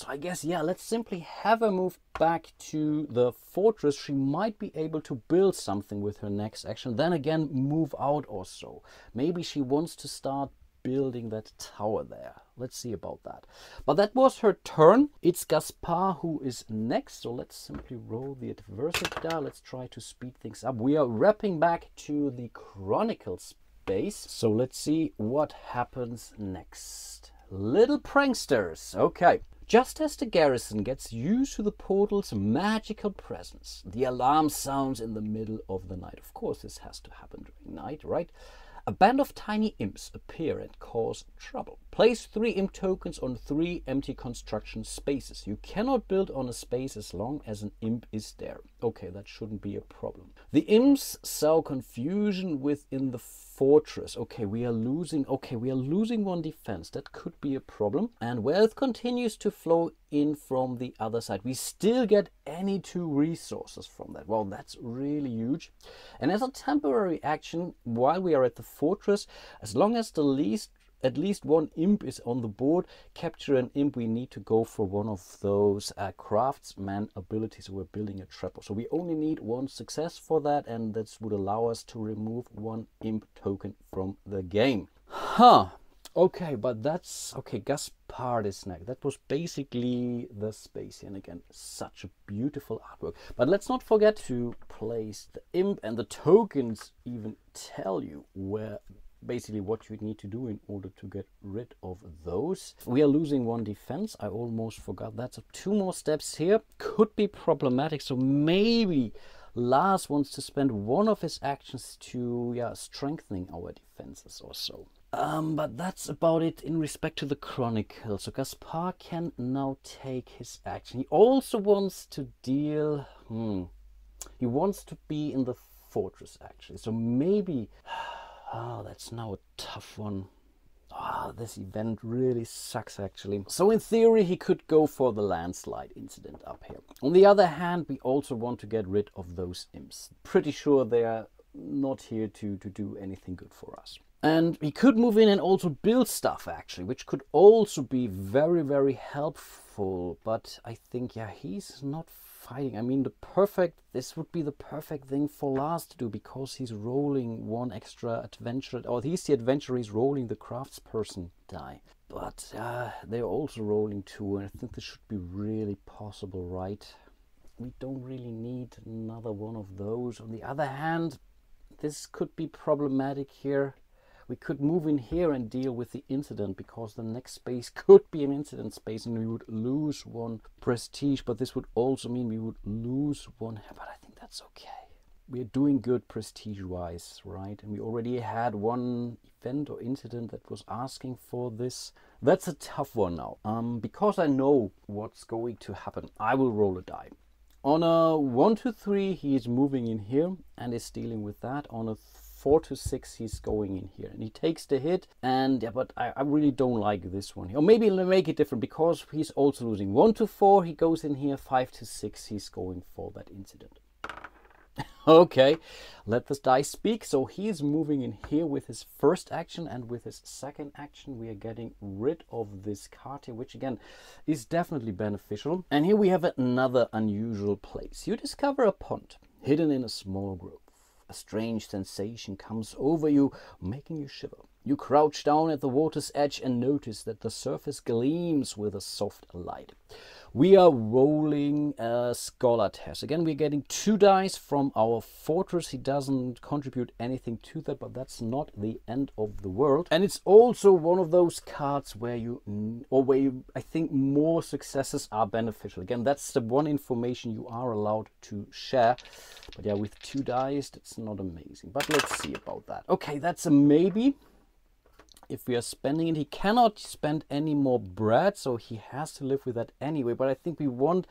so I guess, yeah, let's simply have her move back to the fortress. She might be able to build something with her next action. Then again, move out or so. Maybe she wants to start building that tower there. Let's see about that. But that was her turn. It's Gaspard who is next. So let's simply roll the adversity die. Let's try to speed things up. We are wrapping back to the Chronicles base. So let's see what happens next. Little pranksters. Okay. Just as the garrison gets used to the portal's magical presence, the alarm sounds in the middle of the night. Of course, this has to happen during night, right? A band of tiny imps appear and cause trouble. Place three imp tokens on three empty construction spaces. You cannot build on a space as long as an imp is there. Okay, that shouldn't be a problem. The imps sow confusion within the fortress. Okay, we are losing. Okay, we are losing one defense. That could be a problem. And wealth continues to flow in from the other side. We still get any two resources from that. Well, that's really huge. And as a temporary action, while we are at the fortress, as long as the least at least one imp is on the board. Capture an imp, we need to go for one of those uh, craftsman abilities. We're building a trapper. So we only need one success for that, and this would allow us to remove one imp token from the game. Huh. Okay, but that's okay. Gaspard is next. That was basically the space, and again, such a beautiful artwork. But let's not forget to place the imp, and the tokens even tell you where basically what you need to do in order to get rid of those. We are losing one defense. I almost forgot that. So two more steps here could be problematic. So maybe Lars wants to spend one of his actions to yeah, strengthening our defenses or so. Um, but that's about it in respect to the Chronicle. So Gaspard can now take his action. He also wants to deal... Hmm, he wants to be in the fortress actually. So maybe... (sighs) Oh, that's now a tough one. Ah, oh, this event really sucks actually. So in theory he could go for the landslide incident up here. On the other hand, we also want to get rid of those imps. Pretty sure they are not here to, to do anything good for us. And he could move in and also build stuff actually, which could also be very, very helpful. But I think, yeah, he's not fighting. I mean, the perfect, this would be the perfect thing for Lars to do because he's rolling one extra adventure, or he's the adventurer, he's rolling the craftsperson die. But uh, they're also rolling two, and I think this should be really possible, right? We don't really need another one of those. On the other hand, this could be problematic here we could move in here and deal with the incident because the next space (laughs) could be an incident space and we would lose one prestige but this would also mean we would lose one but I think that's okay. We're doing good prestige wise right? And we already had one event or incident that was asking for this. That's a tough one now um, because I know what's going to happen. I will roll a die. On a 1 to 3 he is moving in here and is dealing with that. On a four to six he's going in here. And he takes the hit and yeah but I, I really don't like this one or maybe make it different because he's also losing one to four he goes in here five to six he's going for that incident. (laughs) Okay let the die speak. So he's moving in here with his first action and with his second action. We are getting rid of this card here which again is definitely beneficial. And here we have another unusual place. You discover a pond hidden in a small grove a strange sensation comes over you, making you shiver. You crouch down at the water's edge and notice that the surface gleams with a soft light. We are rolling a scholar test. Again, we're getting two dice from our fortress. He doesn't contribute anything to that, but that's not the end of the world. And it's also one of those cards where you, or where you, I think more successes are beneficial. Again, that's the one information you are allowed to share. But yeah, with two dice, it's not amazing. But let's see about that. Okay, that's a maybe if we are spending it. He cannot spend any more bread, so he has to live with that anyway. But I think we want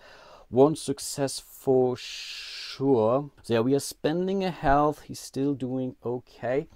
one success for sure. So yeah, we are spending a health. He's still doing okay.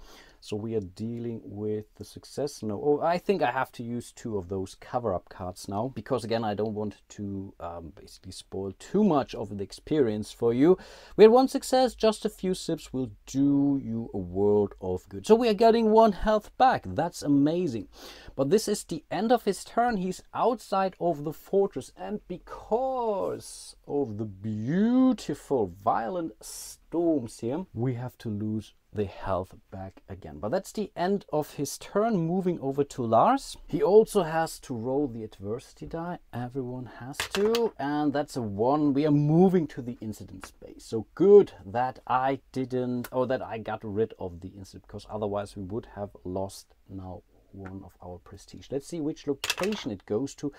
So we are dealing with the success. No, oh, I think I have to use two of those cover-up cards now because again, I don't want to um, basically spoil too much of the experience for you. We had one success, just a few sips will do you a world of good. So we are getting one health back. That's amazing. But this is the end of his turn. He's outside of the fortress and because of the beautiful violent storms here, we have to lose the health back again. But that's the end of his turn, moving over to Lars. He also has to roll the adversity die. Everyone has to. And that's a one. We are moving to the incident space. So good that I didn't, or that I got rid of the incident, because otherwise we would have lost now one of our prestige. Let's see which location it goes to.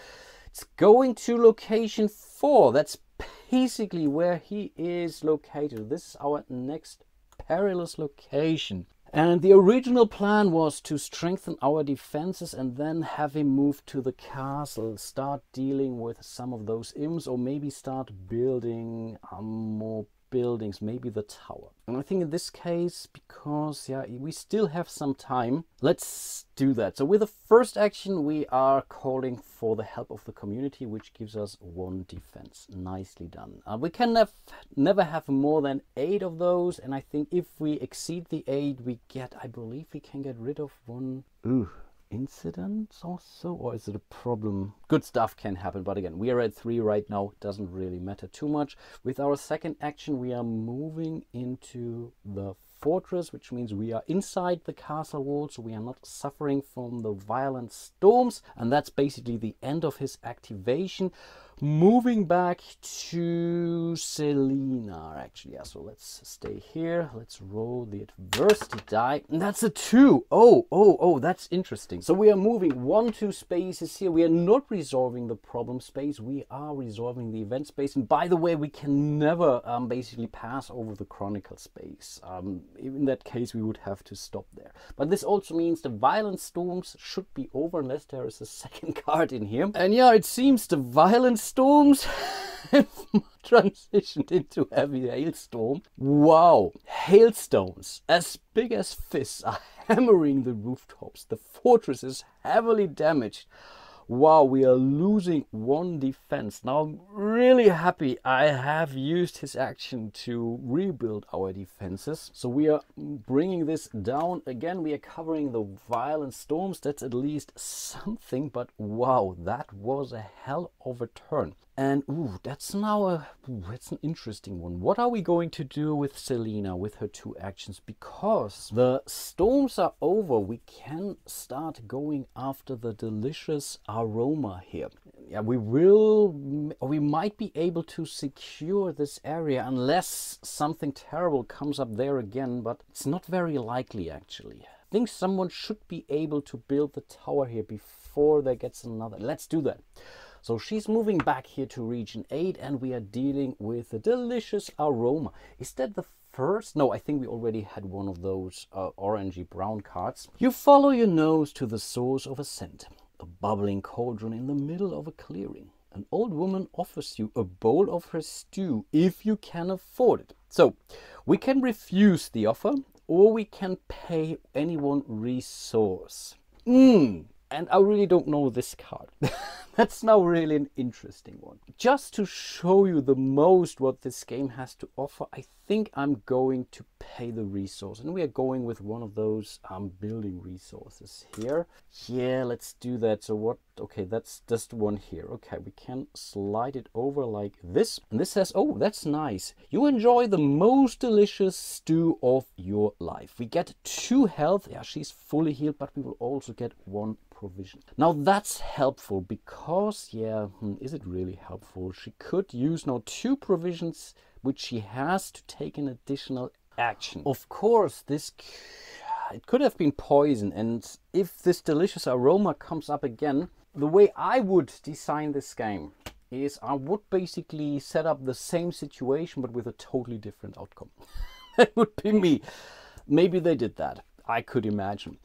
It's going to location four. That's basically where he is located. This is our next perilous location. And the original plan was to strengthen our defenses and then have him move to the castle, start dealing with some of those imps, or maybe start building a more buildings, maybe the tower. And I think in this case, because yeah, we still have some time, let's do that. So with the first action, we are calling for the help of the community, which gives us one defense. Nicely done. Uh, we can have, never have more than eight of those. And I think if we exceed the eight, we get, I believe we can get rid of one. Ooh, incidents also or is it a problem? Good stuff can happen but again we are at three right now. Doesn't really matter too much. With our second action we are moving into the fortress which means we are inside the castle wall so we are not suffering from the violent storms and that's basically the end of his activation moving back to Selena actually. Yeah so let's stay here. Let's roll the adversity die. And that's a two. Oh, oh oh that's interesting. So we are moving one two spaces here. We are not resolving the problem space. We are resolving the event space. And by the way we can never um, basically pass over the chronicle space. Um, in that case we would have to stop there. But this also means the violent storms should be over unless there is a (laughs) second card in here. And yeah it seems the violent storms have (laughs) transitioned into heavy hailstorm. Wow, hailstones as big as fists are (laughs) hammering the rooftops. The fortress is heavily damaged wow, we are losing one defense. Now I'm really happy I have used his action to rebuild our defenses. So we are bringing this down. Again, we are covering the violent storms. That's at least something, but wow, that was a hell of a turn. And ooh, that's now a ooh, that's an interesting one. What are we going to do with Selena with her two actions? Because the storms are over, we can start going after the delicious aroma here. Yeah, we will, we might be able to secure this area unless something terrible comes up there again, but it's not very likely actually. I think someone should be able to build the tower here before there gets another. Let's do that. So she's moving back here to region 8 and we are dealing with a delicious aroma. Is that the first? No, I think we already had one of those uh, orangey brown cards. You follow your nose to the source of a scent, a bubbling cauldron in the middle of a clearing. An old woman offers you a bowl of her stew if you can afford it. So we can refuse the offer or we can pay anyone resource. Mmm, and I really don't know this card. (laughs) That's now really an interesting one. Just to show you the most what this game has to offer, I think I'm going to pay the resource. And we are going with one of those um, building resources here. Yeah, let's do that. So what, okay, that's just one here. Okay, we can slide it over like this. And this says, oh, that's nice. You enjoy the most delicious stew of your life. We get two health. Yeah, she's fully healed, but we will also get one provision. Now that's helpful because, yeah, hmm, is it really helpful? She could use now two provisions which she has to take an additional action. Of course, this it could have been poison and if this delicious aroma comes up again, the way I would design this game is I would basically set up the same situation but with a totally different outcome. (laughs) that would be me. Maybe they did that. I could imagine.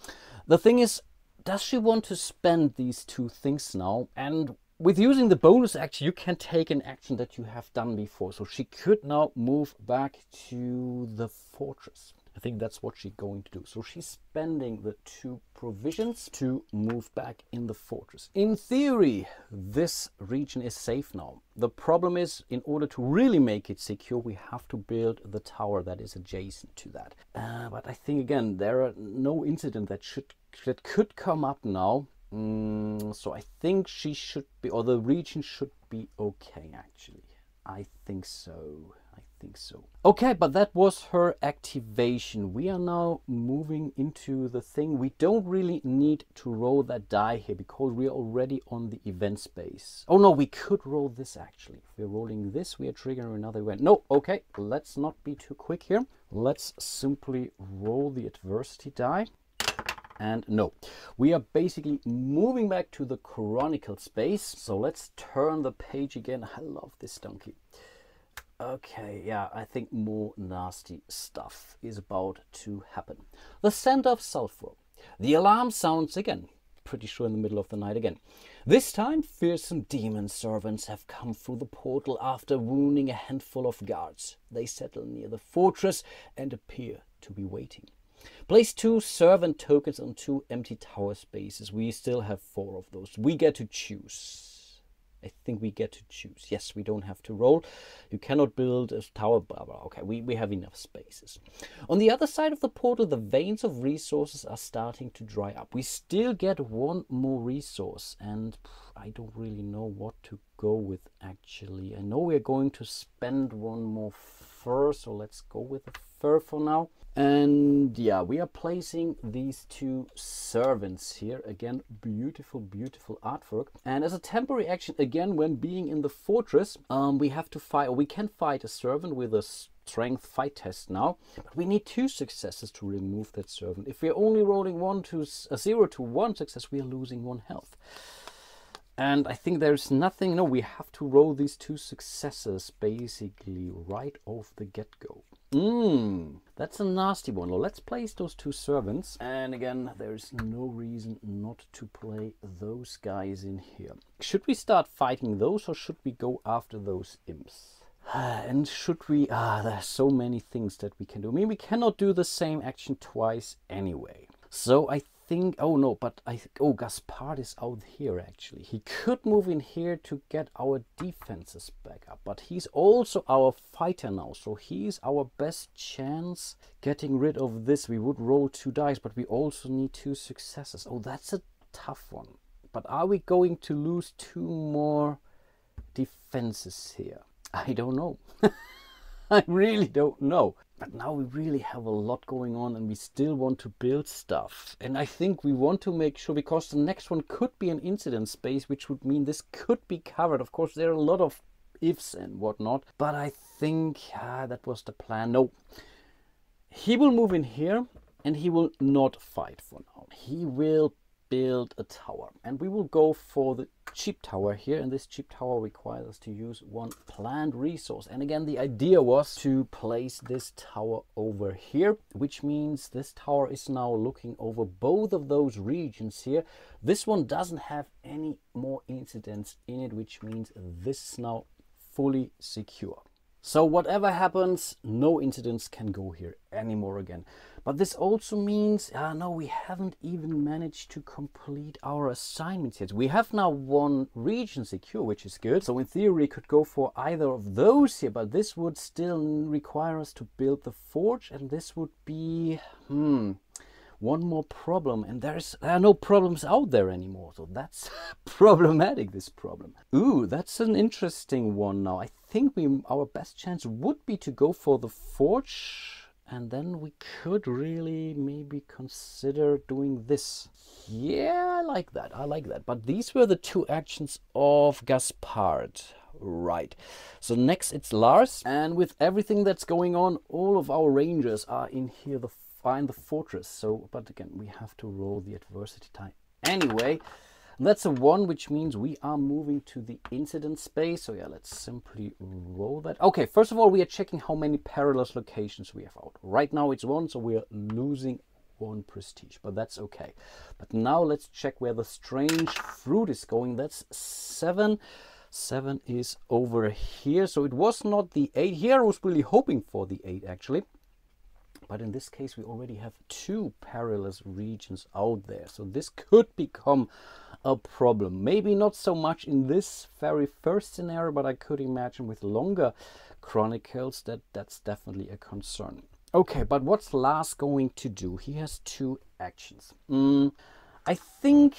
The thing is, does she want to spend these two things now? And with using the bonus action, you can take an action that you have done before. So she could now move back to the fortress. I think that's what she's going to do. So she's spending the two provisions to move back in the fortress. In theory, this region is safe now. The problem is, in order to really make it secure, we have to build the tower that is adjacent to that. Uh, but I think, again, there are no incident that should that could come up now. Mm, so I think she should be, or the region should be okay, actually. I think so. I think so. Okay, but that was her activation. We are now moving into the thing. We don't really need to roll that die here because we are already on the event space. Oh no, we could roll this actually. If we're rolling this, we are triggering another event. No, okay, let's not be too quick here. Let's simply roll the adversity die. And no, we are basically moving back to the Chronicle space. So let's turn the page again. I love this donkey. Okay, yeah, I think more nasty stuff is about to happen. The scent of sulfur. The alarm sounds again. Pretty sure in the middle of the night again. This time, fearsome demon servants have come through the portal after wounding a handful of guards. They settle near the fortress and appear to be waiting. Place two servant tokens on two empty tower spaces. We still have four of those. We get to choose. I think we get to choose. Yes, we don't have to roll. You cannot build a tower, blah, blah. Okay, we, we have enough spaces. On the other side of the portal, the veins of resources are starting to dry up. We still get one more resource, and I don't really know what to go with, actually. I know we're going to spend one more fur, so let's go with the fur for now. And yeah, we are placing these two servants here. Again, beautiful, beautiful artwork. And as a temporary action, again, when being in the fortress, um, we have to fight, we can fight a servant with a strength fight test now. But we need two successes to remove that servant. If we're only rolling one to a zero to one success, we are losing one health. And I think there's nothing, no, we have to roll these two successes basically right off the get-go. Mmm, that's a nasty one. Let's place those two servants. And again, there's no reason not to play those guys in here. Should we start fighting those or should we go after those imps? (sighs) And should we... Ah, there's so many things that we can do. I mean, we cannot do the same action twice anyway. So I think, oh no, but I, oh, Gaspard is out here actually. He could move in here to get our defenses back up, but he's also our fighter now, so he's our best chance getting rid of this. We would roll two dice, but we also need two successes. Oh, that's a tough one. But are we going to lose two more defenses here? I don't know. (laughs) I really don't know. But now we really have a lot going on and we still want to build stuff. And I think we want to make sure, because the next one could be an incident space, which would mean this could be covered. Of course, there are a lot of ifs and whatnot. But I think ah, that was the plan. No, he will move in here and he will not fight for now. He will build a tower. And we will go for the cheap tower here and this cheap tower requires us to use one planned resource. And again the idea was to place this tower over here which means this tower is now looking over both of those regions here. This one doesn't have any more incidents in it which means this is now fully secure so whatever happens, no incidents can go here anymore again. But this also means, uh, no, we haven't even managed to complete our assignments yet. We have now one region secure, which is good. So in theory, could go for either of those here, but this would still require us to build the forge, and this would be, hmm, one more problem and there's there are no problems out there anymore so that's (laughs) problematic this problem ooh that's an interesting one now i think we our best chance would be to go for the forge and then we could really maybe consider doing this yeah i like that i like that but these were the two actions of gaspard right so next it's lars and with everything that's going on all of our rangers are in here the find the fortress. So, but again, we have to roll the adversity die anyway. That's a one, which means we are moving to the incident space. So yeah, let's simply roll that. Okay, first of all, we are checking how many perilous locations we have out. Right now it's one, so we are losing one prestige, but that's okay. But now let's check where the strange fruit is going. That's seven. Seven is over here. So it was not the eight. Here I was really hoping for the eight actually. But in this case, we already have two perilous regions out there. So this could become a problem. Maybe not so much in this very first scenario, but I could imagine with longer chronicles that that's definitely a concern. Okay, but what's Lars going to do? He has two actions. Mm, I think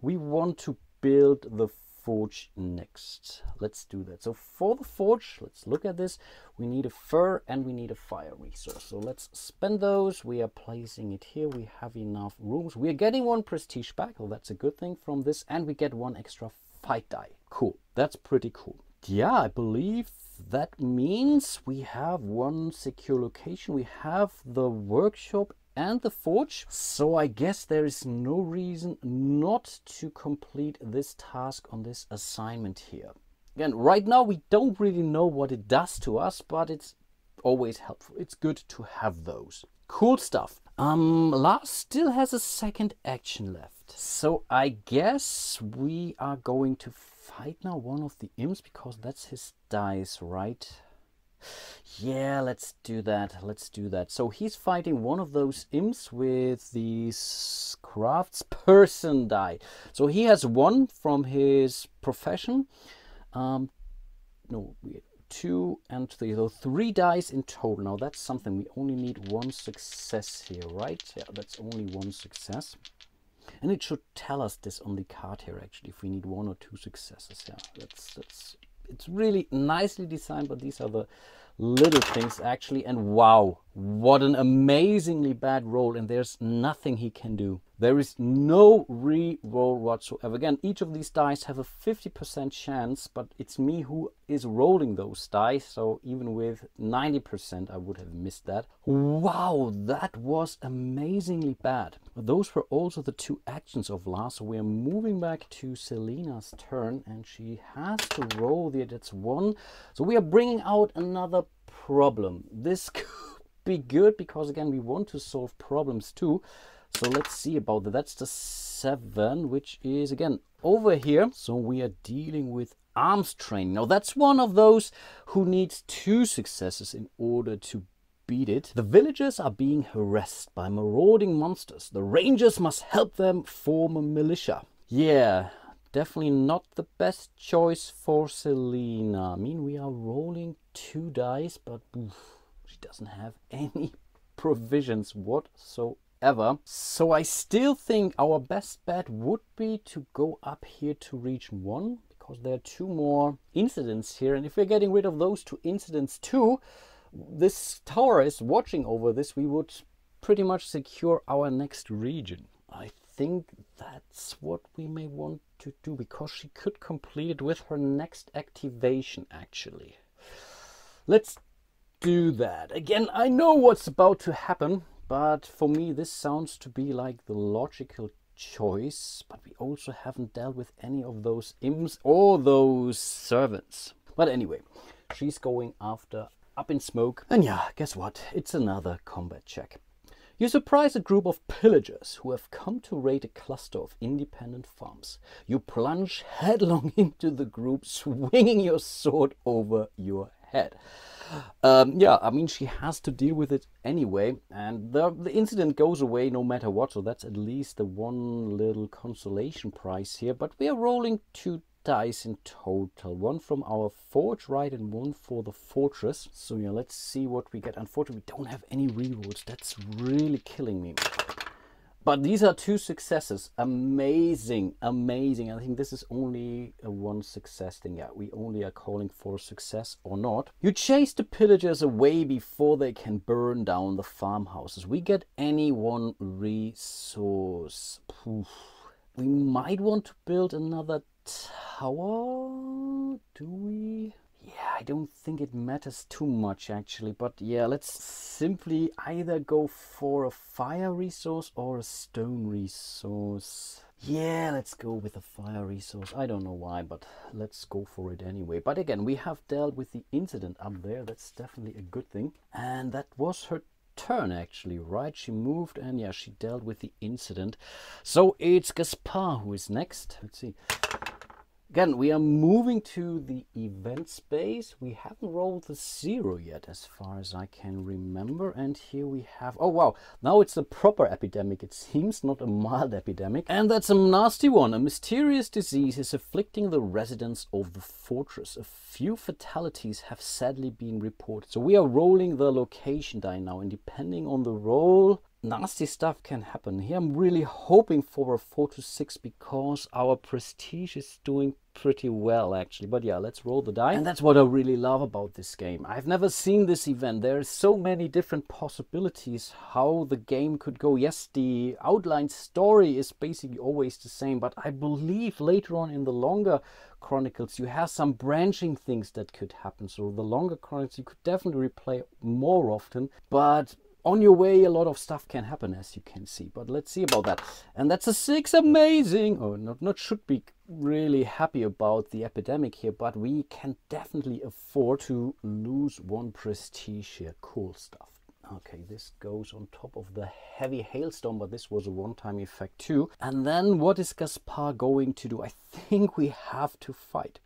we want to build the forge next. Let's do that. So for the forge, let's look at this. We need a fur and we need a fire resource. So let's spend those. We are placing it here. We have enough rooms. We are getting one prestige back. Oh, that's a good thing from this. And we get one extra fight die. Cool. That's pretty cool. Yeah, I believe that means we have one secure location. We have the workshop and the forge. So I guess there is no reason not to complete this task on this assignment here. Again, right now we don't really know what it does to us, but it's always helpful. It's good to have those. Cool stuff. Um, Lars still has a second action left. So I guess we are going to fight now one of the imps because that's his dice, right? Yeah, let's do that. Let's do that. So he's fighting one of those imps with these craftsperson die. So he has one from his profession. Um, no, two and three. So three dice in total. Now that's something. We only need one success here, right? Yeah, that's only one success. And it should tell us this on the card here, actually, if we need one or two successes. Yeah, that's that's it's really nicely designed, but these are the little things actually. And wow, what an amazingly bad roll. And there's nothing he can do. There is no re-roll whatsoever. Again, each of these dice have a 50% chance, but it's me who is rolling those dice. So even with 90%, I would have missed that. Wow, that was amazingly bad. Those were also the two actions of Lars. So we are moving back to Selena's turn and she has to roll the, that's one. So we are bringing out another problem. This (laughs) be good because again, we want to solve problems too. So let's see about that. That's the seven, which is again over here. So we are dealing with arms training. Now that's one of those who needs two successes in order to beat it. The villagers are being harassed by marauding monsters. The rangers must help them form a militia. Yeah, definitely not the best choice for Selena. I mean, we are rolling two dice, but oof, doesn't have any (laughs) provisions whatsoever. So I still think our best bet would be to go up here to region 1 because there are two more incidents here. And if we're getting rid of those two incidents too, this tower is watching over this, we would pretty much secure our next region. I think that's what we may want to do because she could complete it with her next activation actually. Let's do that. Again, I know what's about to happen but for me, this sounds to be like the logical choice. But we also haven't dealt with any of those imps or those servants. But anyway, she's going after up in smoke. And yeah, guess what? It's another combat check. You surprise a group of pillagers who have come to raid a cluster of independent farms. You plunge headlong (laughs) into the group, swinging your sword over your head. Um, yeah, I mean, she has to deal with it anyway, and the, the incident goes away no matter what, so that's at least the one little consolation prize here. But we are rolling two dice in total, one from our forge, right, and one for the fortress. So yeah, let's see what we get. Unfortunately, we don't have any rerolls. That's really killing me. But these are two successes. Amazing, amazing. I think this is only one success thing. Yeah, we only are calling for success or not. You chase the pillagers away before they can burn down the farmhouses. We get any one resource. Oof. We might want to build another tower. Do we? Yeah, I don't think it matters too much actually. But yeah, let's simply either go for a fire resource or a stone resource. Yeah, let's go with a fire resource. I don't know why, but let's go for it anyway. But again, we have dealt with the incident up there. That's definitely a good thing. And that was her turn actually, right? She moved and yeah, she dealt with the incident. So it's Gaspard who is next. Let's see. Again, we are moving to the event space. We haven't rolled the zero yet, as far as I can remember. And here we have, oh wow, now it's a proper epidemic, it seems, not a mild epidemic. And that's a nasty one. A mysterious disease is afflicting the residents of the fortress. A few fatalities have sadly been reported. So we are rolling the location die now, and depending on the roll, nasty stuff can happen. Here I'm really hoping for a 4 to 6 because our prestige is doing pretty well actually. But yeah, let's roll the die. And that's what I really love about this game. I've never seen this event. There are so many different possibilities how the game could go. Yes, the outline story is basically always the same, but I believe later on in the longer chronicles you have some branching things that could happen. So the longer chronicles you could definitely replay more often. But on your way a lot of stuff can happen as you can see but let's see about that. And that's a six amazing! Oh not not should be really happy about the epidemic here but we can definitely afford to lose one prestige here. Cool stuff. Okay this goes on top of the heavy hailstorm but this was a one-time effect too. And then what is Gaspard going to do? I think we have to fight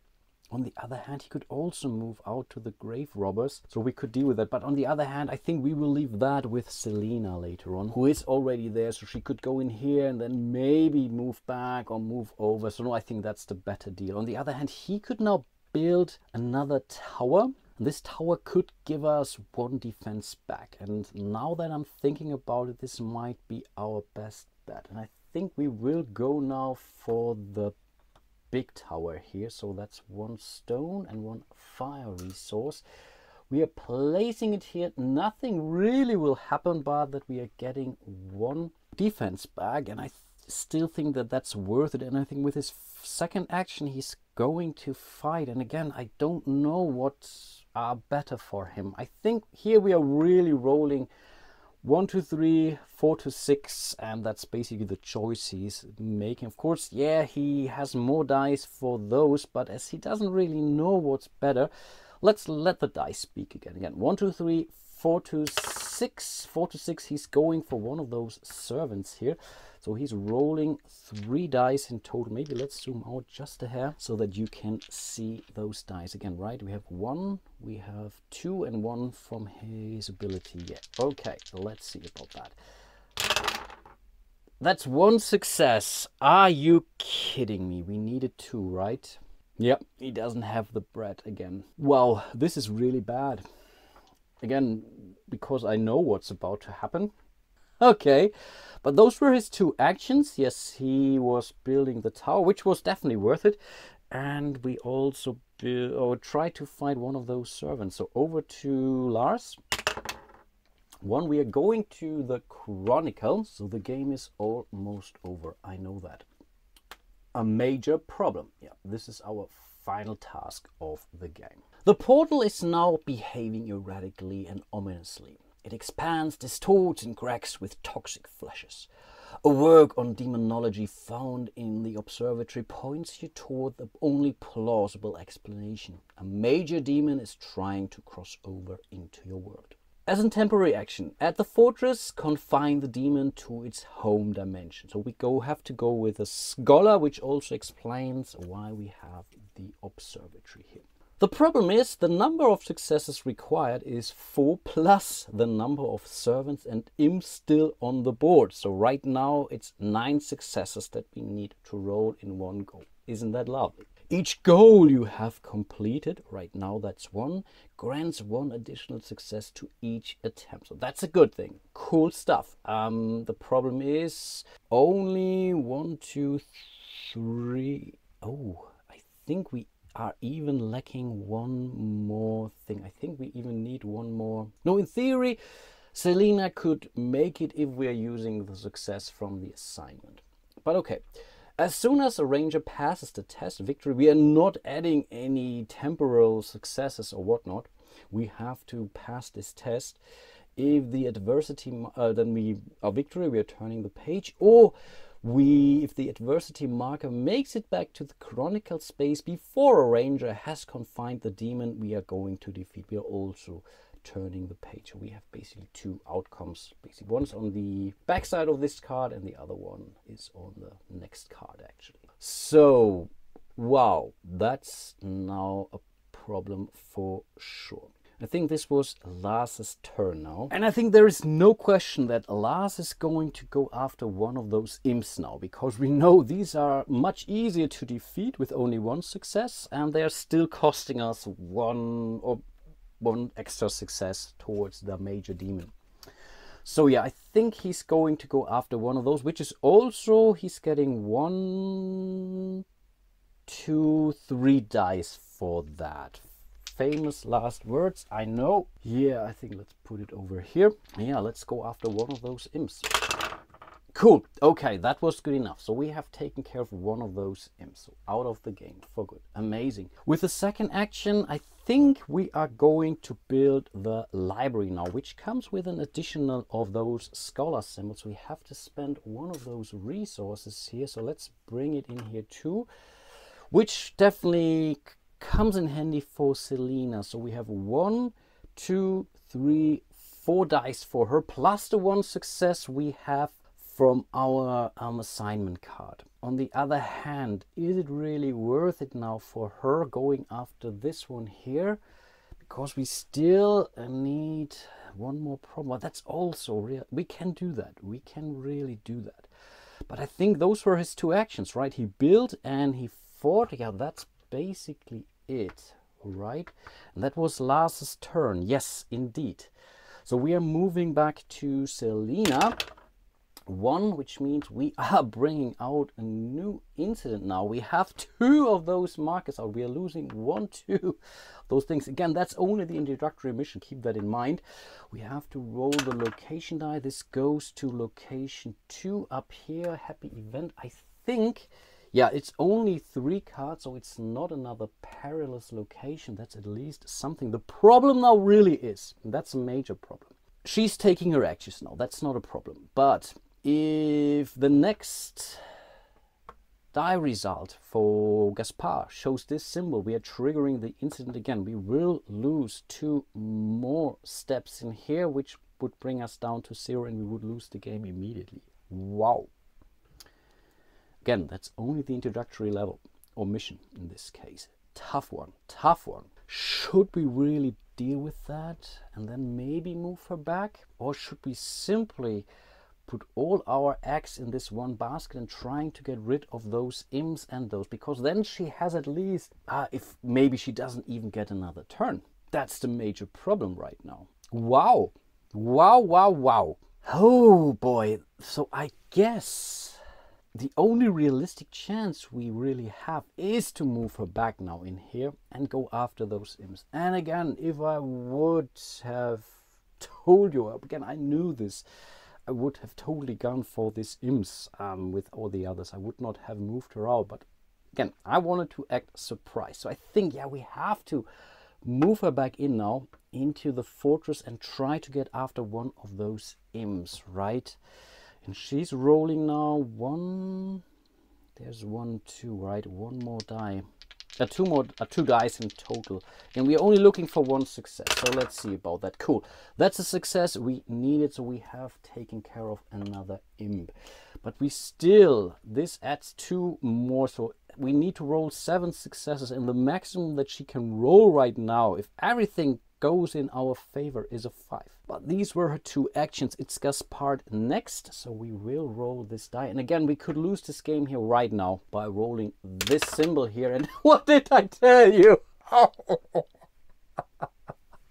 on the other hand, he could also move out to the grave robbers, so we could deal with that. But on the other hand, I think we will leave that with Selena later on, who is already there, so she could go in here and then maybe move back or move over. So no, I think that's the better deal. On the other hand, he could now build another tower. This tower could give us one defense back. And now that I'm thinking about it, this might be our best bet. And I think we will go now for the big tower here. So that's one stone and one fire resource. We are placing it here. Nothing really will happen, but that we are getting one defense back. And I th still think that that's worth it. And I think with his second action, he's going to fight. And again, I don't know what are uh, better for him. I think here we are really rolling one to three, four to six, and that's basically the choice he's making. Of course, yeah, he has more dice for those, but as he doesn't really know what's better, let's let the dice speak again. Again, one, two, three, four to six, four to six. He's going for one of those servants here. So he's rolling three dice in total. Maybe let's zoom out just a hair so that you can see those dice again, right? We have one, we have two, and one from his ability. Yeah, okay, let's see about that. That's one success. Are you kidding me? We needed two, right? Yep, he doesn't have the bread again. Well, this is really bad. Again, because I know what's about to happen. (laughs) Okay, but those were his two actions. Yes, he was building the tower, which was definitely worth it. And we also or try to find one of those servants. So over to Lars. One, we are going to the Chronicle. So the game is almost over. I know that. A major problem. Yeah, this is our final task of the game. The portal is now behaving erratically and ominously. It expands, distorts, and cracks with toxic flashes. A work on demonology found in the observatory points you toward the only plausible explanation. A major demon is trying to cross over into your world. As in temporary action, at the fortress, confine the demon to its home dimension. So we go have to go with a scholar, which also explains why we have the observatory here. The problem is the number of successes required is 4 plus the number of servants and imps still on the board. So right now it's 9 successes that we need to roll in one go. Isn't that lovely? Each goal you have completed, right now that's one, grants one additional success to each attempt. So that's a good thing. Cool stuff. Um, the problem is only one, two, three. Oh, I think we are even lacking one more thing. I think we even need one more. No, in theory, Selena could make it if we are using the success from the assignment. But okay, as soon as a ranger passes the test victory, we are not adding any temporal successes or whatnot. We have to pass this test. If the adversity, uh, then we are victory, we are turning the page, or we, if the adversity marker makes it back to the chronicle space before a ranger has confined the demon we are going to defeat, we are also turning the page. We have basically two outcomes. Basically, one's on the back side of this card and the other one is on the next card actually. So, wow, that's now a problem for sure. I think this was Lars's turn now. And I think there is no question that Lars is going to go after one of those imps now, because we know these are much easier to defeat with only one success, and they are still costing us one or one extra success towards the major demon. So yeah, I think he's going to go after one of those, which is also, he's getting one two, three dice for that. Famous last words, I know. Yeah, I think let's put it over here. Yeah, let's go after one of those imps. Cool. Okay, that was good enough. So we have taken care of one of those imps out of the game for good. Amazing. With the second action, I think we are going to build the library now, which comes with an additional of those scholar symbols. We have to spend one of those resources here. So let's bring it in here too, which definitely comes in handy for Selena. So we have one, two, three, four dice for her, plus the one success we have from our um, assignment card. On the other hand, is it really worth it now for her going after this one here? Because we still need one more problem. That's also real. We can do that. We can really do that. But I think those were his two actions, right? He built and he fought. Yeah, that's basically it, right? And that was Lars's turn. Yes, indeed. So we are moving back to Selena one, which means we (laughs) are bringing out a new incident now. We have two of those markers out. We are losing one, two, those things. Again, that's only the introductory mission. Keep that in mind. We have to roll the location die. This goes to location two up here. Happy event. I think, yeah, it's only three cards, so it's not another perilous location. That's at least something. The problem now really is, that's a major problem. She's taking her actions now. That's not a problem. But if the next die result for Gaspard shows this symbol, we are triggering the incident again. We will lose two more steps in here, which would bring us down to zero and we would lose the game immediately. Wow. Again, that's only the introductory level or mission in this case. Tough one, tough one. Should we really deal with that and then maybe move her back? Or should we simply put all our eggs in this one basket and trying to get rid of those imps and those because then she has at least uh, if maybe she doesn't even get another turn. That's the major problem right now. Wow. Wow wow wow. Oh boy. So i guess the only realistic chance we really have is to move her back now in here and go after those imps. And again if i would have told you again i knew this I would have totally gone for this imps um, with all the others. I would not have moved her out. But again, I wanted to act surprised. So I think, yeah, we have to move her back in now into the fortress and try to get after one of those imps, right? And she's rolling now one. There's one, two, right? One more die uh, two more uh, two dice in total and we're only looking for one success so let's see about that. Cool. That's a success we needed so we have taken care of another imp. But we still this adds two more so we need to roll seven successes and the maximum that she can roll right now if everything goes in our favor is a 5. But these were her two actions. It's Gaspard next, so we will roll this die. And again, we could lose this game here right now by rolling this symbol here. And (laughs) what did I tell you? (laughs)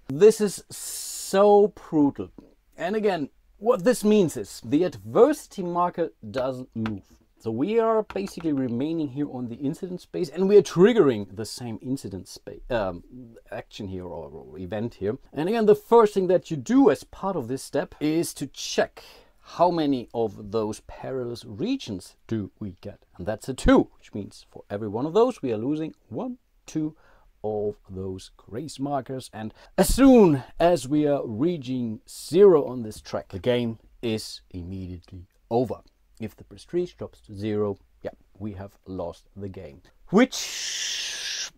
this is so brutal. And again, what this means is the adversity marker doesn't move. So we are basically remaining here on the incident space and we are triggering the same incident space um, action here or, or event here. And again, the first thing that you do as part of this step is to check how many of those perilous regions do we get? And that's a two, which means for every one of those, we are losing one, two of those grace markers. And as soon as we are reaching zero on this track, the game is immediately over. If the prestige drops to zero, yeah, we have lost the game. Which,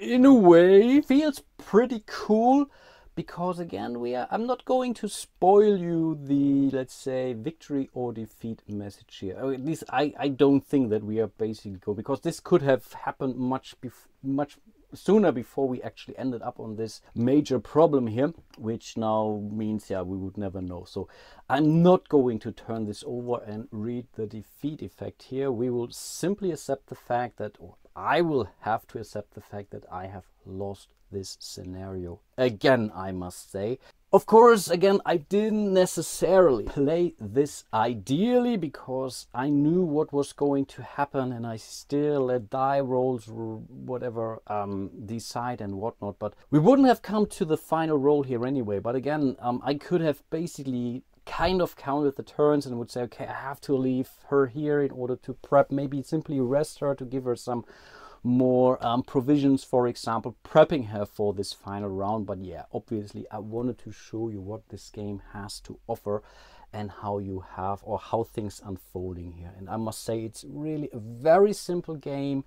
in a way, feels pretty cool because again we are i'm not going to spoil you the let's say victory or defeat message here or at least i i don't think that we are basically go because this could have happened much much sooner before we actually ended up on this major problem here, which now means, yeah, we would never know. So I'm not going to turn this over and read the defeat effect here. We will simply accept the fact that, or I will have to accept the fact that I have lost this scenario. Again, I must say, Of course, again, I didn't necessarily play this ideally because I knew what was going to happen and I still let die rolls whatever um, decide and whatnot. But we wouldn't have come to the final roll here anyway. But again, um, I could have basically kind of counted the turns and would say, okay, I have to leave her here in order to prep, maybe simply rest her to give her some more um, provisions, for example, prepping her for this final round. But yeah, obviously, I wanted to show you what this game has to offer and how you have or how things unfolding here. And I must say, it's really a very simple game.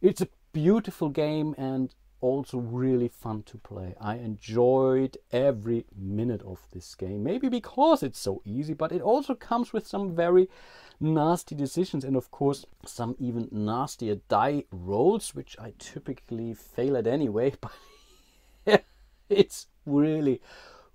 It's a beautiful game and also really fun to play. I enjoyed every minute of this game. Maybe because it's so easy, but it also comes with some very nasty decisions and of course some even nastier die rolls, which I typically fail at anyway, (laughs) but it's really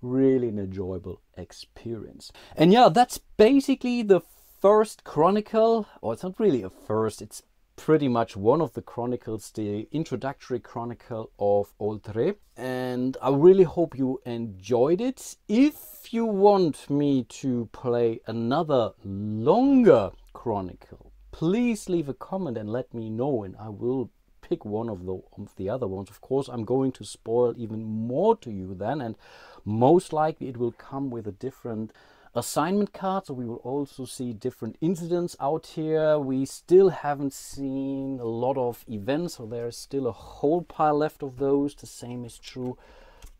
really an enjoyable experience. And yeah, that's basically the first chronicle, or it's not really a first, it's pretty much one of the chronicles, the introductory chronicle of Oltréé. And I really hope you enjoyed it. If you want me to play another longer chronicle, please leave a comment and let me know and I will pick one of the, of the other ones. Of course, I'm going to spoil even more to you then and most likely it will come with a different assignment cards. We will also see different incidents out here. We still haven't seen a lot of events, so there's still a whole pile left of those. The same is true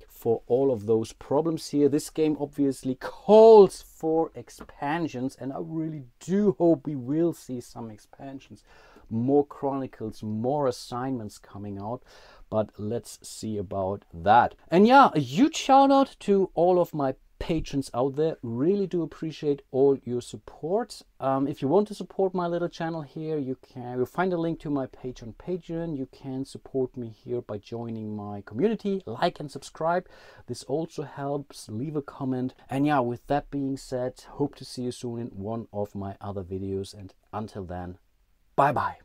for all of those problems here. This game obviously calls for expansions, and I really do hope we will see some expansions, more chronicles, more assignments coming out. But let's see about that. And yeah, a huge shout out to all of my patrons out there. Really do appreciate all your support. Um, if you want to support my little channel here, you can you'll find a link to my Patreon on Patreon. You can support me here by joining my community, like and subscribe. This also helps. Leave a comment. And yeah, with that being said, hope to see you soon in one of my other videos. And until then, bye bye.